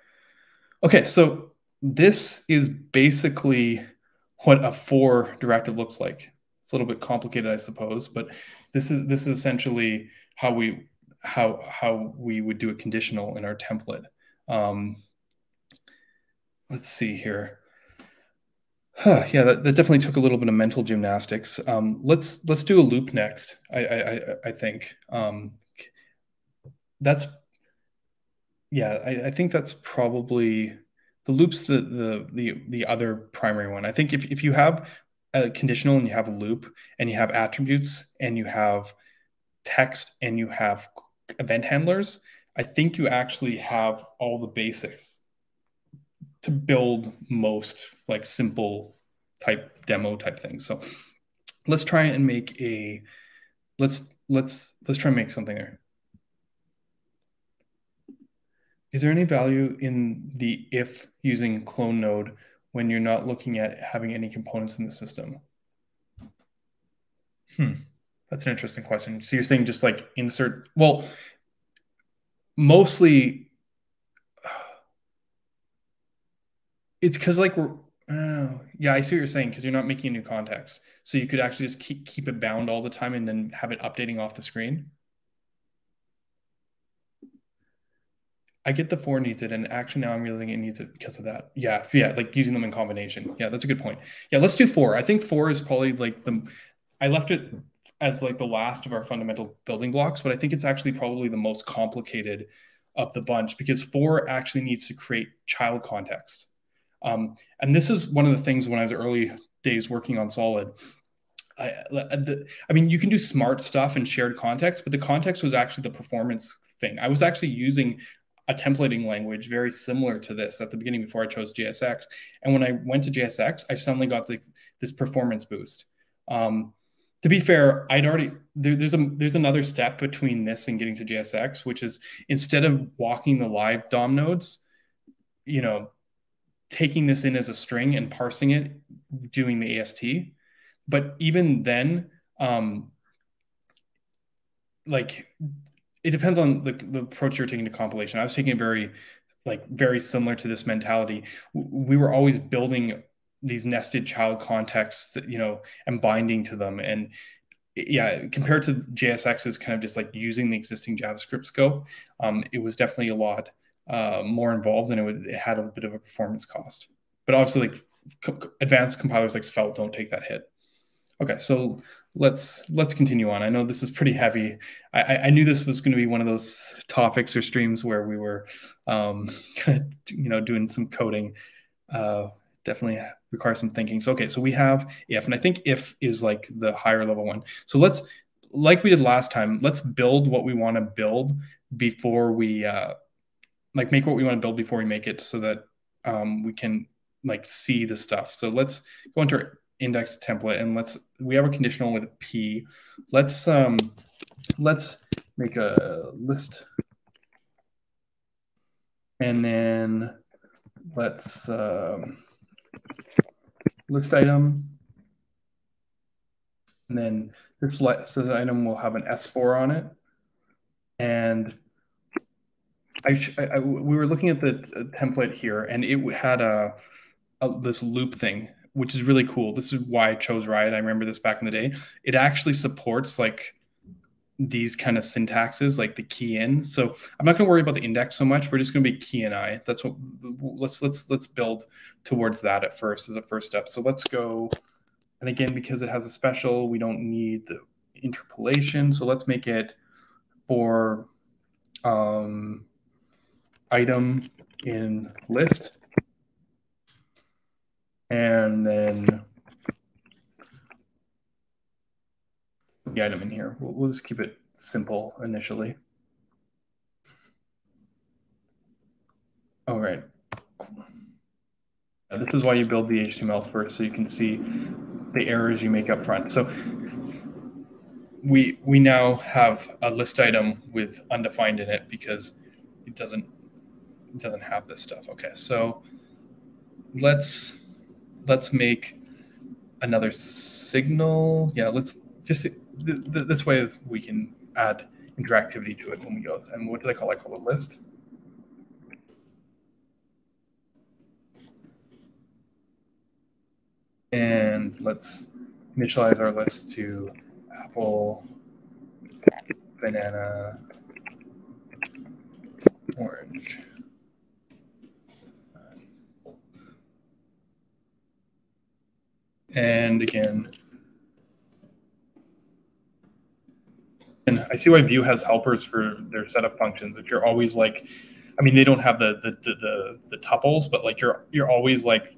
S1: Okay, so this is basically what a for directive looks like. It's a little bit complicated, I suppose, but this is this is essentially how we how how we would do a conditional in our template. Um, let's see here. Huh, yeah, that, that definitely took a little bit of mental gymnastics. Um, let's let's do a loop next. I I, I think um, that's yeah. I, I think that's probably the loops the the the the other primary one. I think if if you have a conditional and you have a loop and you have attributes and you have text and you have event handlers, I think you actually have all the basics to build most like simple type demo type things. So let's try and make a let's let's let's try and make something there. Is there any value in the if using clone node when you're not looking at having any components in the system? Hmm, that's an interesting question. So you're saying just like insert, well, mostly it's because like we're, Oh, yeah, I see what you're saying because you're not making a new context. So you could actually just keep keep it bound all the time and then have it updating off the screen. I get the for needs it, and actually now I'm realizing it needs it because of that. Yeah, yeah, like using them in combination. Yeah, that's a good point. Yeah, let's do for. I think for is probably like the. I left it as like the last of our fundamental building blocks, but I think it's actually probably the most complicated of the bunch because for actually needs to create child context. Um, and this is one of the things when I was early days working on Solid. I, the, I mean, you can do smart stuff and shared context, but the context was actually the performance thing. I was actually using a templating language very similar to this at the beginning before I chose JSX. And when I went to JSX, I suddenly got the, this performance boost. Um, to be fair, I'd already there, there's a there's another step between this and getting to JSX, which is instead of walking the live DOM nodes, you know, taking this in as a string and parsing it, doing the AST. But even then, um, like it depends on the, the approach you're taking to compilation. I was taking it very, like very similar to this mentality. We were always building these nested child contexts, you know, and binding to them. And yeah, compared to JSX is kind of just like using the existing JavaScript scope, um, it was definitely a lot uh, more involved and it, would, it had a bit of a performance cost. But obviously, like co advanced compilers like Svelte don't take that hit. Okay, so let's let's continue on. I know this is pretty heavy. I, I knew this was going to be one of those topics or streams where we were, um, (laughs) you know, doing some coding. Uh, definitely requires some thinking. So okay, so we have if, and I think if is like the higher level one. So let's, like we did last time, let's build what we want to build before we, uh, like make what we want to build before we make it, so that um, we can like see the stuff. So let's go into our index template and let's we have a conditional with p. Let's um let's make a list and then let's um, list item. And then this list item will have an S4 on it. And I, I, we were looking at the uh, template here, and it had a, a, this loop thing, which is really cool. This is why I chose Riot. I remember this back in the day. It actually supports like these kind of syntaxes, like the key in. So I'm not going to worry about the index so much. We're just going to be key and I. That's what let's let's let's build towards that at first as a first step. So let's go. And again, because it has a special, we don't need the interpolation. So let's make it for um, item in list. And then the item in here. We'll, we'll just keep it simple initially. All right. Now, this is why you build the HTML first, so you can see the errors you make up front. So we we now have a list item with undefined in it because it doesn't it doesn't have this stuff. Okay, so let's let's make another signal. Yeah, let's just th- th- this way we can add interactivity to it when we go. And what did I call? I call it list. And let's initialize our list to apple, banana, orange. And again, And I see why Vue has helpers for their setup functions. If you're always like, I mean, they don't have the the the the, the tuples, but like you're you're always like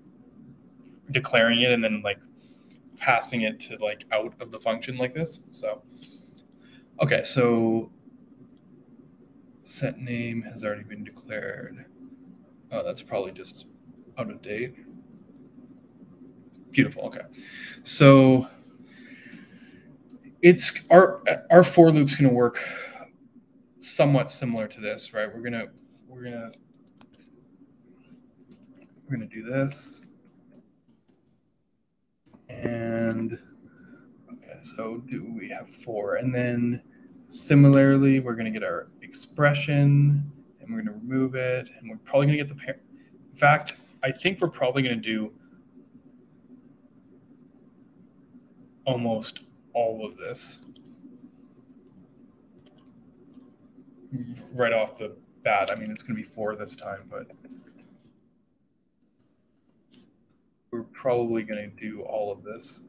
S1: declaring it and then like passing it to like out of the function like this. So, okay, so set name has already been declared. Oh, that's probably just out of date. Beautiful. Okay, so it's our our for loop's going to work somewhat similar to this, right? We're gonna we're gonna we're gonna do this, and okay, so do we have for, and then similarly we're gonna get our expression, and we're gonna remove it, and we're probably gonna get the pair. In fact, I think we're probably gonna do almost all of this right off the bat. I mean, it's going to be for this time, but we're probably going to do all of this.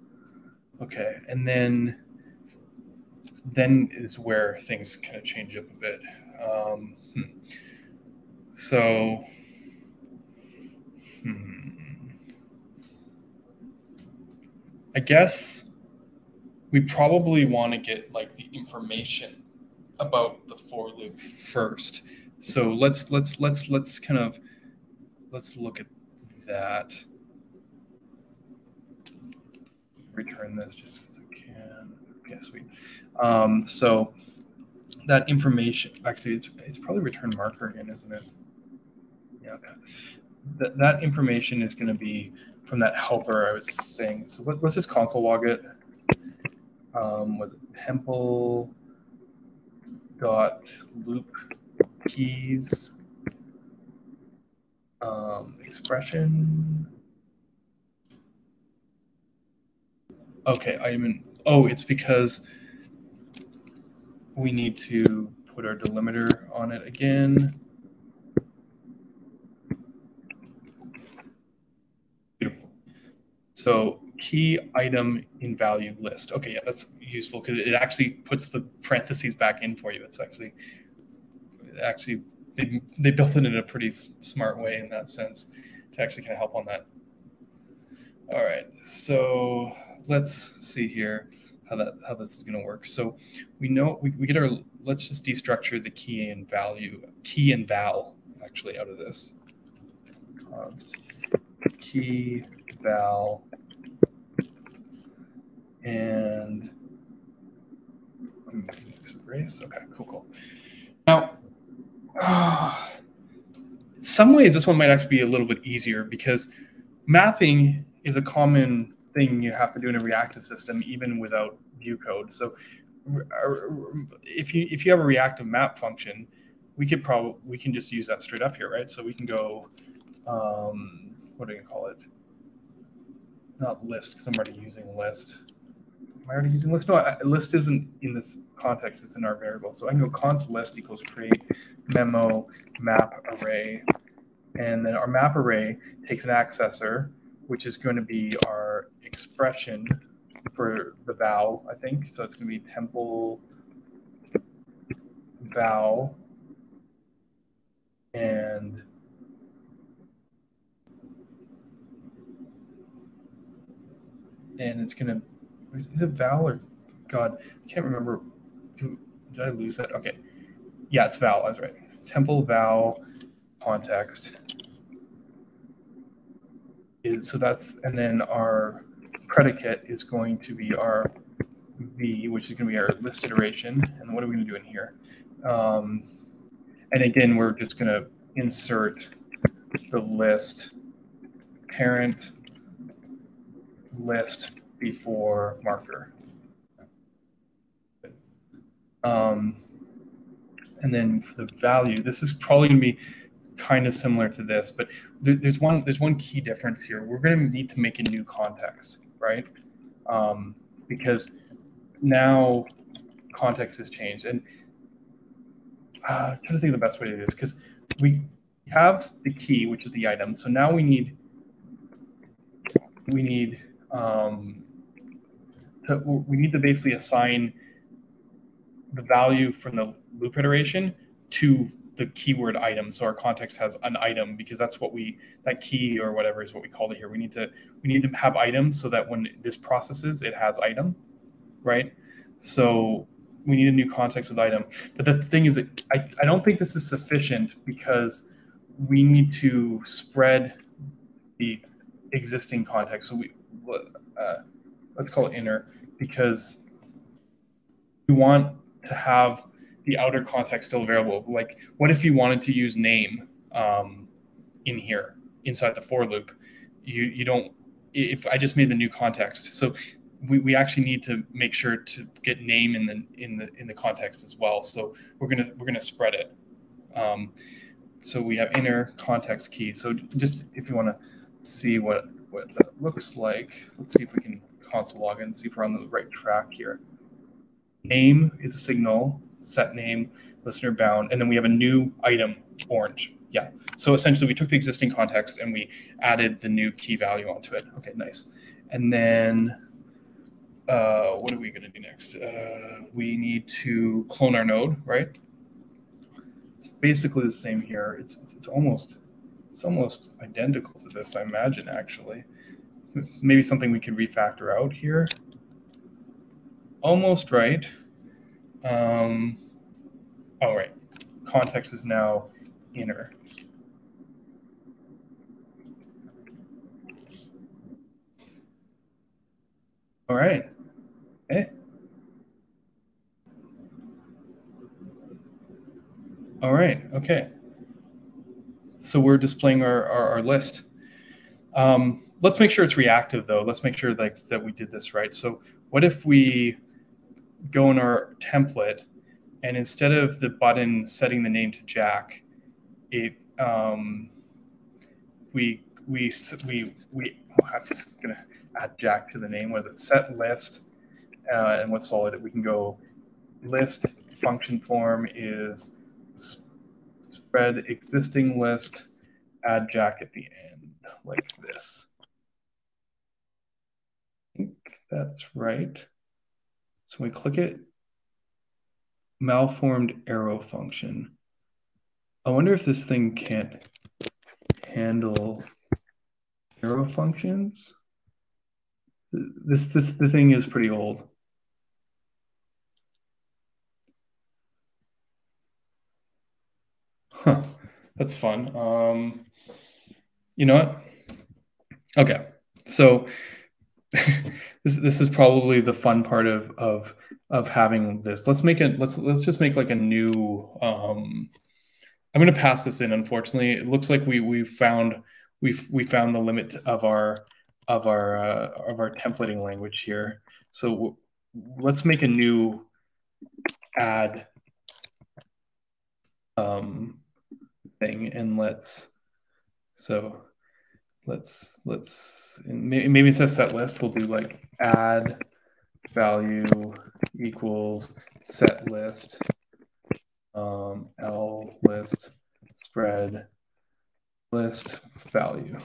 S1: Okay, and then then is where things kind of change up a bit. Um, hmm. So, hmm. I guess we probably want to get like the information about the for loop first. So let's let's let's let's kind of let's look at that. Return this just as I can. Okay, sweet. Um, so that information actually it's it's probably return marker again, isn't it? Yeah. Okay. That that information is going to be from that helper I was saying. So let, us just console log it. Um, was temple dot loop keys um, expression. Okay, I mean, oh, it's because we need to put our delimiter on it again. Beautiful. So key item in value list. Okay, yeah, that's useful because it actually puts the parentheses back in for you. It's actually actually they, they built it in a pretty smart way in that sense to actually kind of help on that. All right, so let's see here how that how this is going to work. So we know we, we get our let's just destructure the key and value key and val actually out of this. Uh, key val and race. Okay, cool, cool. Now, uh, (sighs) in some ways, this one might actually be a little bit easier because mapping is a common thing you have to do in a reactive system, even without Vue code. So, if you if you have a reactive map function, we could probably we can just use that straight up here, right? So we can go, um, what do you call it? Not list because I'm already using list am I already using list? No, I, list isn't in this context, it's in our variable. So I can go const list equals create memo map array. And then our map array takes an accessor, which is going to be our expression for the val, I think. So it's going to be temple val and and it's going to is it Val or God? I can't remember. Did, I lose that? Okay. Yeah, it's Val. That's right. Temple Val context. Is, so that's, and then our predicate is going to be our V, which is going to be our list iteration. And what are we going to do in here? Um, and again, we're just going to insert the list parent list before marker. Um, and then for the value, this is probably going to be kind of similar to this, but there, there's one there's one key difference here. We're going to need to make a new context, right? Um, because now context has changed, and uh, I'm trying to think of the best way to do this because we have the key, which is the item. So now we need we need um, to, we need to basically assign the value from the loop iteration to the keyword item. So our context has an item because that's what we that key or whatever is what we call it here. We need to we need to have items so that when this processes, it has item, right? So we need a new context with item. But the thing is that I, I don't think this is sufficient because we need to spread the existing context. So we uh, let's call it inner because we want to have the outer context still available. Like, what if you wanted to use name um, in here inside the for loop? You you don't. If I just made the new context, so we, we actually need to make sure to get name in the in the in the context as well. So we're gonna we're gonna spread it. Um, so we have inner context key. So just if you want to see what what that looks like, let's see if we can console login, see if we're on the right track here. Name is a signal, set name, listener bound, and then we have a new item, orange. Yeah. So essentially we took the existing context and we added the new key value onto it. Okay, nice. And then uh, what are we going to do next? Uh, we need to clone our node, right? It's basically the same here. It's, it's, it's almost it's almost identical to this, I imagine, actually. Maybe something we could refactor out here. Almost right. Um, oh, right. Context is now inner. All right. Okay. All right. Okay so we're displaying our, our, our list. Um, let's make sure it's reactive though. Let's make sure like that we did this right. So what if we go in our template and instead of the button setting the name to Jack, it um, we we we we oh, I'm just gonna add Jack to the name. Was it set list? Uh, and what's solid? We can go list function form is spread existing list, add jack at the end, like this. I think that's right. So we click it, malformed arrow function. I wonder if this thing can't handle arrow functions. This this the thing is pretty old. Huh. That's fun. Um, you know what? Okay. So (laughs) this this is probably the fun part of of of having this. Let's make it. Let's let's just make like a new. Um, I'm going to pass this in. Unfortunately, it looks like we we found we we found the limit of our of our uh, of our templating language here. So let's make a new add um, thing and let's so let's let's maybe it says set list we'll do like add value equals set list um, l list spread list value.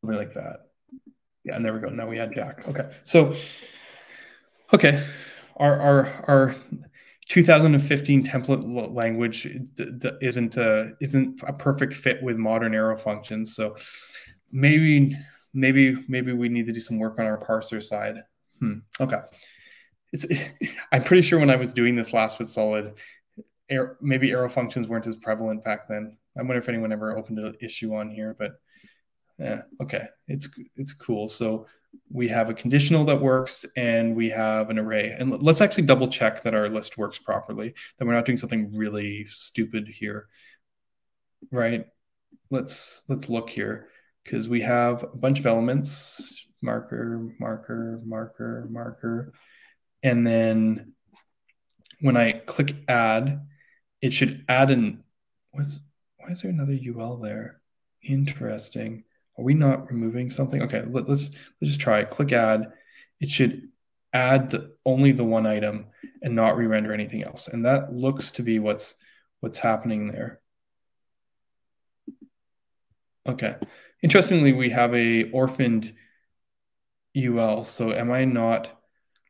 S1: Something like that. Yeah and there we go. Now we add jack. Okay. So okay. Our our our 2015 template language isn't a, isn't a perfect fit with modern arrow functions. So maybe maybe maybe we need to do some work on our parser side. Hmm. Okay. It's (laughs) I'm pretty sure when I was doing this last with solid, maybe arrow functions weren't as prevalent back then. I wonder if anyone ever opened an issue on here, but yeah, okay, it's it's cool. So we have a conditional that works and we have an array. And let's actually double check that our list works properly, that we're not doing something really stupid here, right? Let's, let's look here because we have a bunch of elements, marker, marker, marker, marker. And then when I click add, it should add an, what's, why is there another UL there? Interesting. Are we not removing something? Okay, let, us let's just try Click add. It should add the, only the one item and not re-render anything else. And that looks to be what's what's happening there. Okay. Interestingly, we have a orphaned UL. So am I not,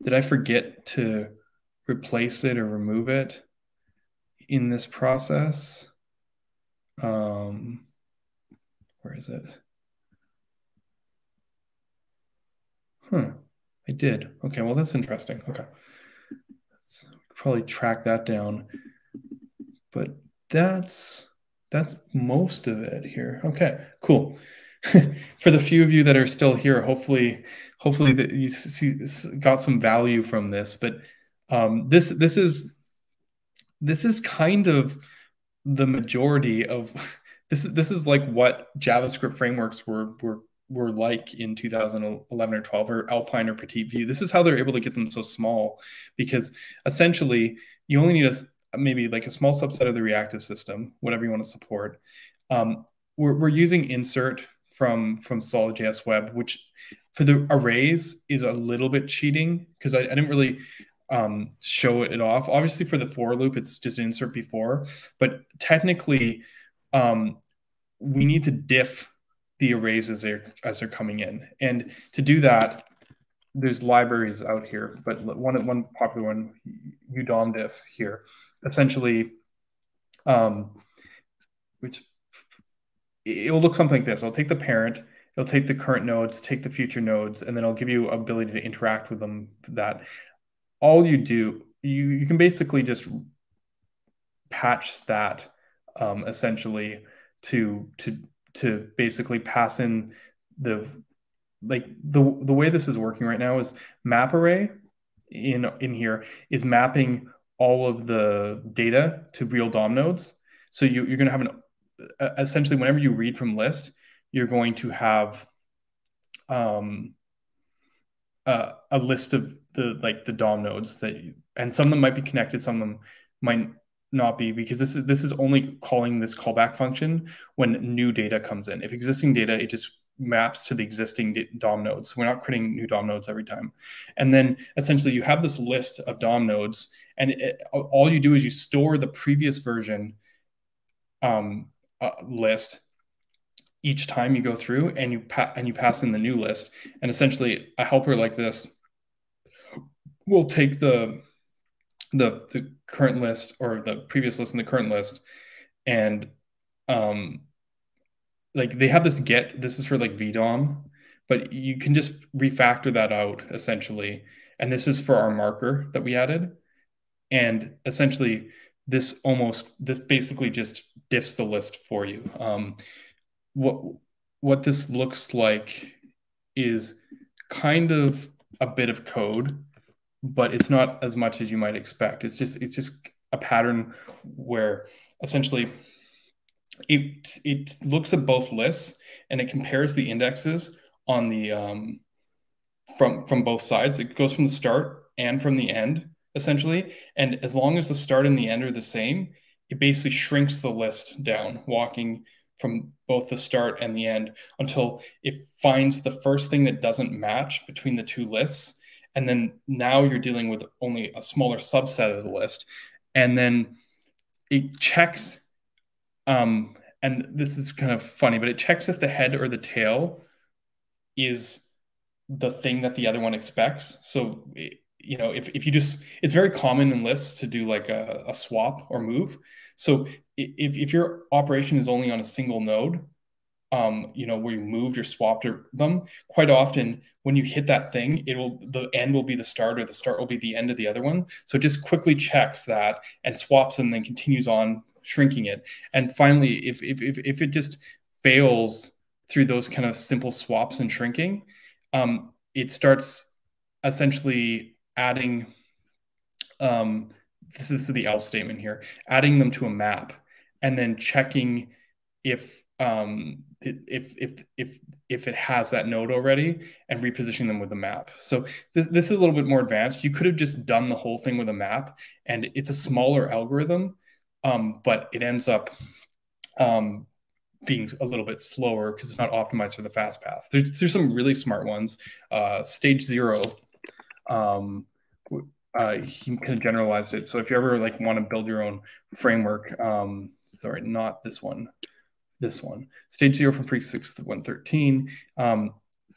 S1: did I forget to replace it or remove it in this process? Um, where is it? Huh. I did. Okay. Well, that's interesting. Okay. Let's probably track that down. But that's that's most of it here. Okay. Cool. (laughs) For the few of you that are still here, hopefully, hopefully that you see, got some value from this. But um, this this is this is kind of the majority of (laughs) this is this is like what JavaScript frameworks were were were like in 2011 or 12 or alpine or petite vue this is how they're able to get them so small because essentially you only need a maybe like a small subset of the reactive system whatever you want to support. Um, we're, we're using insert from from solid.js web which for the arrays is a little bit cheating because I, I, didn't really um, show it off. Obviously for the for loop it's just an insert before but technically um, we need to diff the arrays as they're as they're coming in and to do that there's libraries out here but one one popular one udomdiff here essentially um, which it will look something like this. I'll take the parent, it'll take the current nodes, take the future nodes, and then I'll give you ability to interact with them. That all you do, you you can basically just patch that um, essentially to to to basically pass in the like the the way this is working right now is map array in in here is mapping all of the data to real DOM nodes. So you, you're going to have an essentially whenever you read from list, you're going to have um, uh, a list of the like the DOM nodes that, you, and some of them might be connected, some of them might not be because this is this is only calling this callback function when new data comes in. If existing data, it just maps to the existing DOM nodes. We're not creating new DOM nodes every time. And then essentially you have this list of DOM nodes and it, all you do is you store the previous version um, uh, list each time you go through and you and you pass in the new list and essentially a helper like this will take the the the current list or the previous list and the current list. And um like they have this get this is for like vdom but you can just refactor that out essentially. And this is for our marker that we added. And essentially this almost this basically just diffs the list for you. Um, what what this looks like is kind of a bit of code, but it's not as much as you might expect. It's just it's just a pattern where essentially it it looks at both lists and it compares the indexes on the um, from from both sides. It goes from the start and from the end essentially. And as long as the start and the end are the same, it basically shrinks the list down, walking from both the start and the end until it finds the first thing that doesn't match between the two lists. And then now you're dealing with only a smaller subset of the list. And then it checks, um, and this is kind of funny, but it checks if the head or the tail is the thing that the other one expects. So you know, if, if you just, it's very common in lists to do like a, a swap or move. So if, if your operation is only on a single node, um, you know, where you moved or swapped them, quite often when you hit that thing, it will the end will be the start or the start will be the end of the other one. So it just quickly checks that and swaps and then continues on shrinking it. And finally, if if if, if it just fails through those kind of simple swaps and shrinking, um, it starts essentially adding um, this is the else statement here, adding them to a map and then checking if um, if if if if it has that node already and repositioning them with a map. So this, this is a little bit more advanced. You could have just done the whole thing with a map, and it's a smaller algorithm, um, but it ends up um, being a little bit slower because it's not optimized for the fast path. There's there's some really smart ones. Uh, stage zero um, uh, he kind of generalized it. So if you ever like want to build your own framework, um, sorry, not this one, this one, stage zero from free six to 113, um,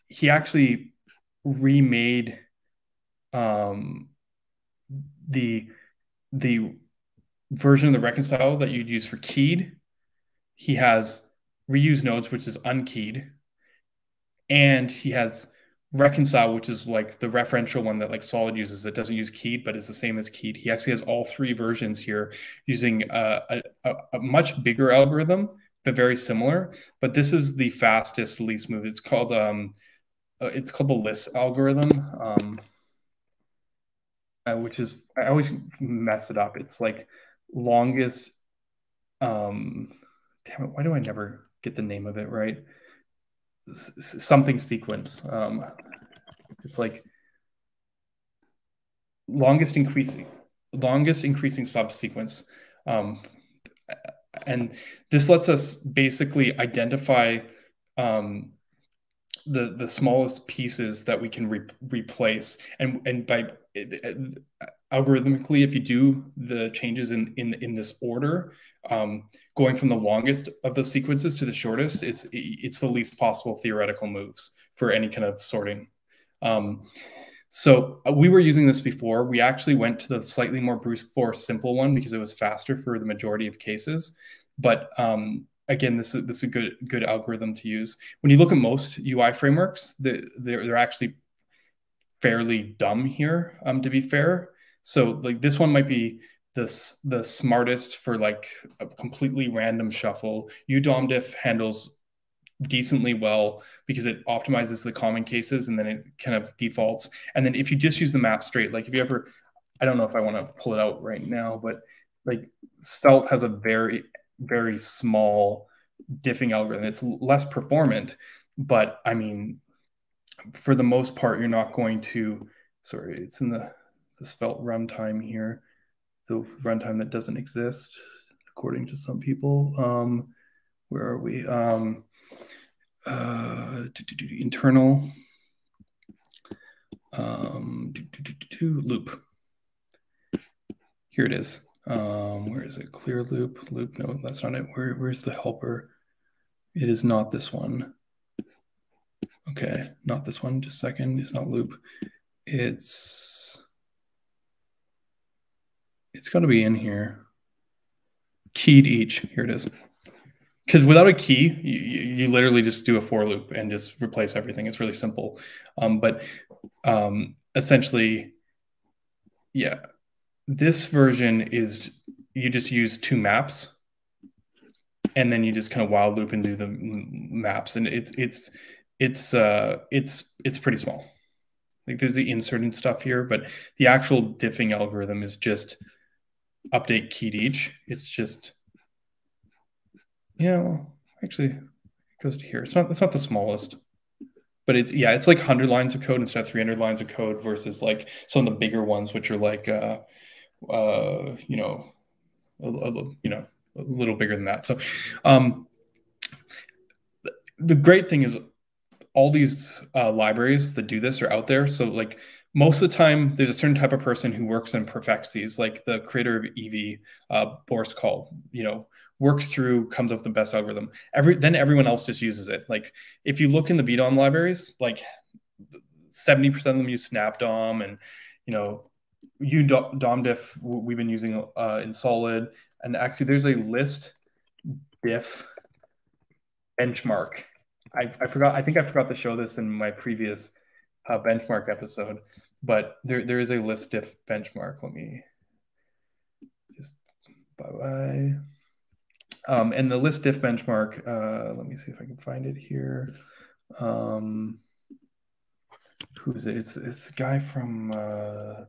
S1: he actually remade um, the the version of the reconcile that you'd use for keyed. He has reuse nodes, which is unkeyed, and he has reconcile which is like the referential one that like solid uses. That doesn't use keyed but is the same as keyed. He actually has all three versions here using a, a, a, much bigger algorithm but very similar but this is the fastest least move it's called um uh, it's called the LIS algorithm um uh, which is i always mess it up it's like longest um damn it why do i never get the name of it right something sequence. Um, it's like longest increasing, longest increasing subsequence. Um, and this lets us basically identify um, the the smallest pieces that we can re replace. And and by algorithmically if you do the changes in in in this order um, going from the longest of the sequences to the shortest it's it's the least possible theoretical moves for any kind of sorting. Um, so uh, we were using this before we actually went to the slightly more brute force simple one because it was faster for the majority of cases but um, again, this is this is a good good algorithm to use. When you look at most UI frameworks, the, they're they're actually fairly dumb here. Um, to be fair, so like this one might be the the smartest for like a completely random shuffle. UDOMDiff handles decently well because it optimizes the common cases and then it kind of defaults. And then if you just use the map straight, like if you ever, I don't know if I want to pull it out right now, but like Svelte has a very very small diffing algorithm. It's less performant, but I mean, for the most part, you're not going to. Sorry, it's in the the Svelte runtime here, the runtime that doesn't exist according to some people. Um, where are we? Um, uh, internal um, loop. Here it is. Um, where is it? Clear loop, loop. No, that's not it. Where, where's the helper? It is not this one. Okay, not this one. Just second. It's not loop. It's it's got to be in here. Keyed each. Here it is. Because without a key, you, you literally just do a for loop and just replace everything. It's really simple. Um, but um, essentially, yeah, this version is you just use two maps and then you just kind of while loop and do the maps and it's it's it's uh it's it's pretty small like there's the insert and stuff here but the actual diffing algorithm is just update key to each it's just yeah well, actually it goes to here it's not it's not the smallest but it's yeah it's like 100 lines of code instead of 300 lines of code versus like some of the bigger ones which are like uh uh, you know, a, a, you know, a little bigger than that. So, um, the great thing is all these uh, libraries that do this are out there. So, like most of the time, there's a certain type of person who works and perfects these. Like the creator of ivi, uh, Boris Kaul, you know, works through, comes up with the best algorithm. Every then everyone else just uses it. Like if you look in the VDOM libraries, like 70% of them use snabbdom and you know you DOM diff we've been using uh, in Solid, and actually there's a list diff benchmark. I, I forgot. I think I forgot to show this in my previous uh, benchmark episode, but there there is a list diff benchmark. Let me just bye bye. Um, and the list diff benchmark. Uh, let me see if I can find it here. Um, who is it? It's it's the guy from. Uh,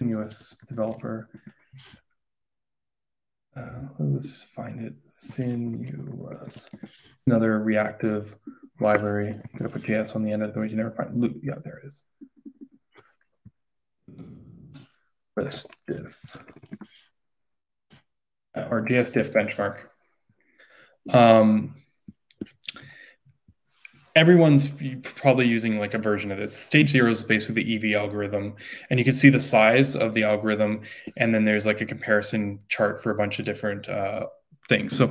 S1: Sinuous developer. Uh, let's just find it. Sinuous. Another reactive library. I'm gonna put JS on the end of the way you never find loop. Yeah, there it is. List diff or JS diff benchmark. Um, everyone's probably using like a version of this. Stage zero is basically the ivi algorithm, and you can see the size of the algorithm, and then there's like a comparison chart for a bunch of different uh, things. So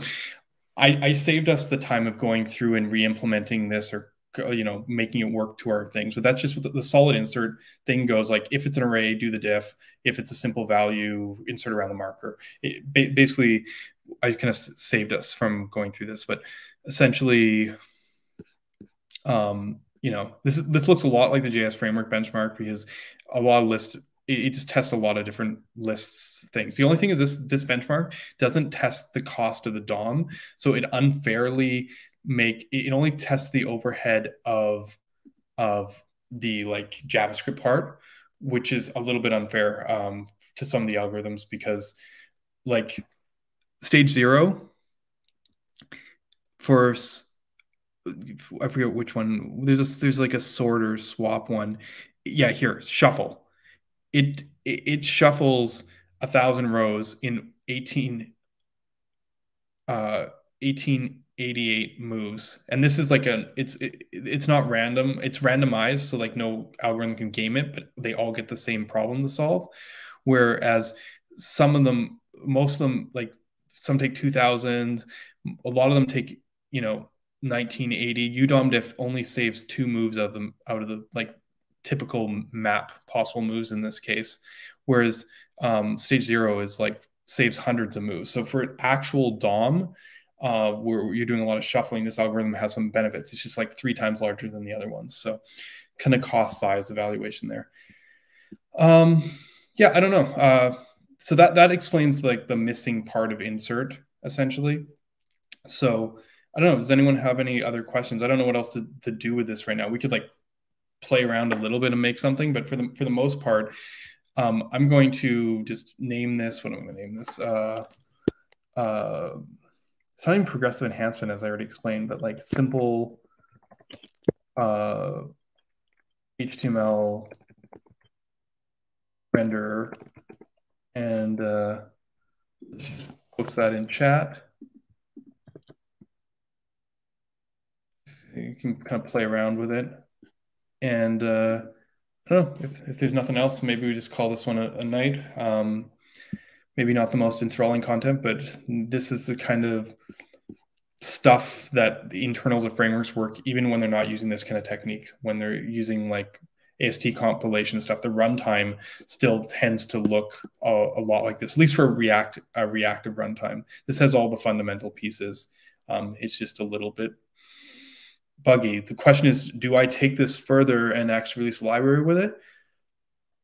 S1: I, I saved us the time of going through and re-implementing this or you know making it work to our things. But that's just what the, solid insert thing goes. Like if it's an array, do the diff. If it's a simple value, insert around the marker. It, basically, I kind of saved us from going through this, but essentially um, you know, this this looks a lot like the JS framework benchmark because a lot of lists it, just tests a lot of different lists things. The only thing is this this benchmark doesn't test the cost of the DOM, so it unfairly make it only tests the overhead of of the like JavaScript part, which is a little bit unfair um, to some of the algorithms because like stage zero for I forget which one. There's a, there's like a sort or swap one. Yeah, here shuffle. It it, shuffles a thousand rows in 18 uh, 1888 moves, and this is like a it's it, it's not random. It's randomized, so like no algorithm can game it, but they all get the same problem to solve. Whereas some of them, most of them, like some take 2000, a lot of them take you know 1980. UDOM diff only saves two moves out of the out of the like typical map possible moves in this case, whereas um, stage zero is like saves hundreds of moves. So for an actual DOM, uh, where you're doing a lot of shuffling, this algorithm has some benefits. It's just like three times larger than the other ones. So kind of cost size evaluation there. Um, yeah, I don't know. Uh, so that that explains like the missing part of insert essentially. So I don't know. Does anyone have any other questions? I don't know what else to, to do with this right now. We could like play around a little bit and make something, but for the for the most part, um, I'm going to just name this. What am I going to name this? Uh, uh, it's not even progressive enhancement, as I already explained, but like simple uh, HTML render, and uh, post that in chat. you can kind of play around with it. And uh, I don't know if, if there's nothing else, maybe we just call this one a, a night. Um, maybe not the most enthralling content, but this is the kind of stuff that the internals of frameworks work, even when they're not using this kind of technique, when they're using like AST compilation stuff, the runtime still tends to look a, a, lot like this, at least for React a reactive runtime. This has all the fundamental pieces. Um, it's just a little bit buggy. The question is, do I take this further and actually release a library with it?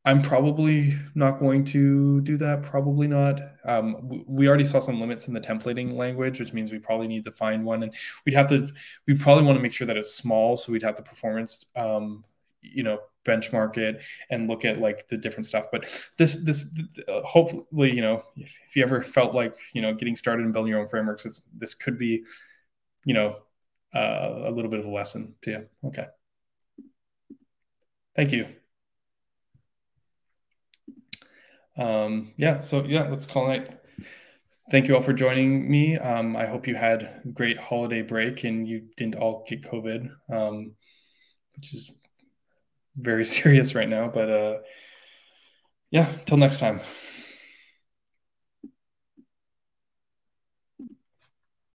S1: I'm probably not going to do that. Probably not. Um, we already saw some limits in the templating language, which means we probably need to find one, and we'd have to. We probably want to make sure that it's small, so we'd have the performance, um, you know, benchmark it and look at like the different stuff. But this, this, uh, hopefully, you know, if, if you ever felt like you know getting started and building your own frameworks, this could be, you know, uh, a little bit of a lesson to you. Okay. Thank you. Um, yeah, so yeah, let's call it. Thank you all for joining me. Um, I hope you had a great holiday break and you didn't all get COVID, um, which is very (laughs) serious right now. But uh, yeah, till next time.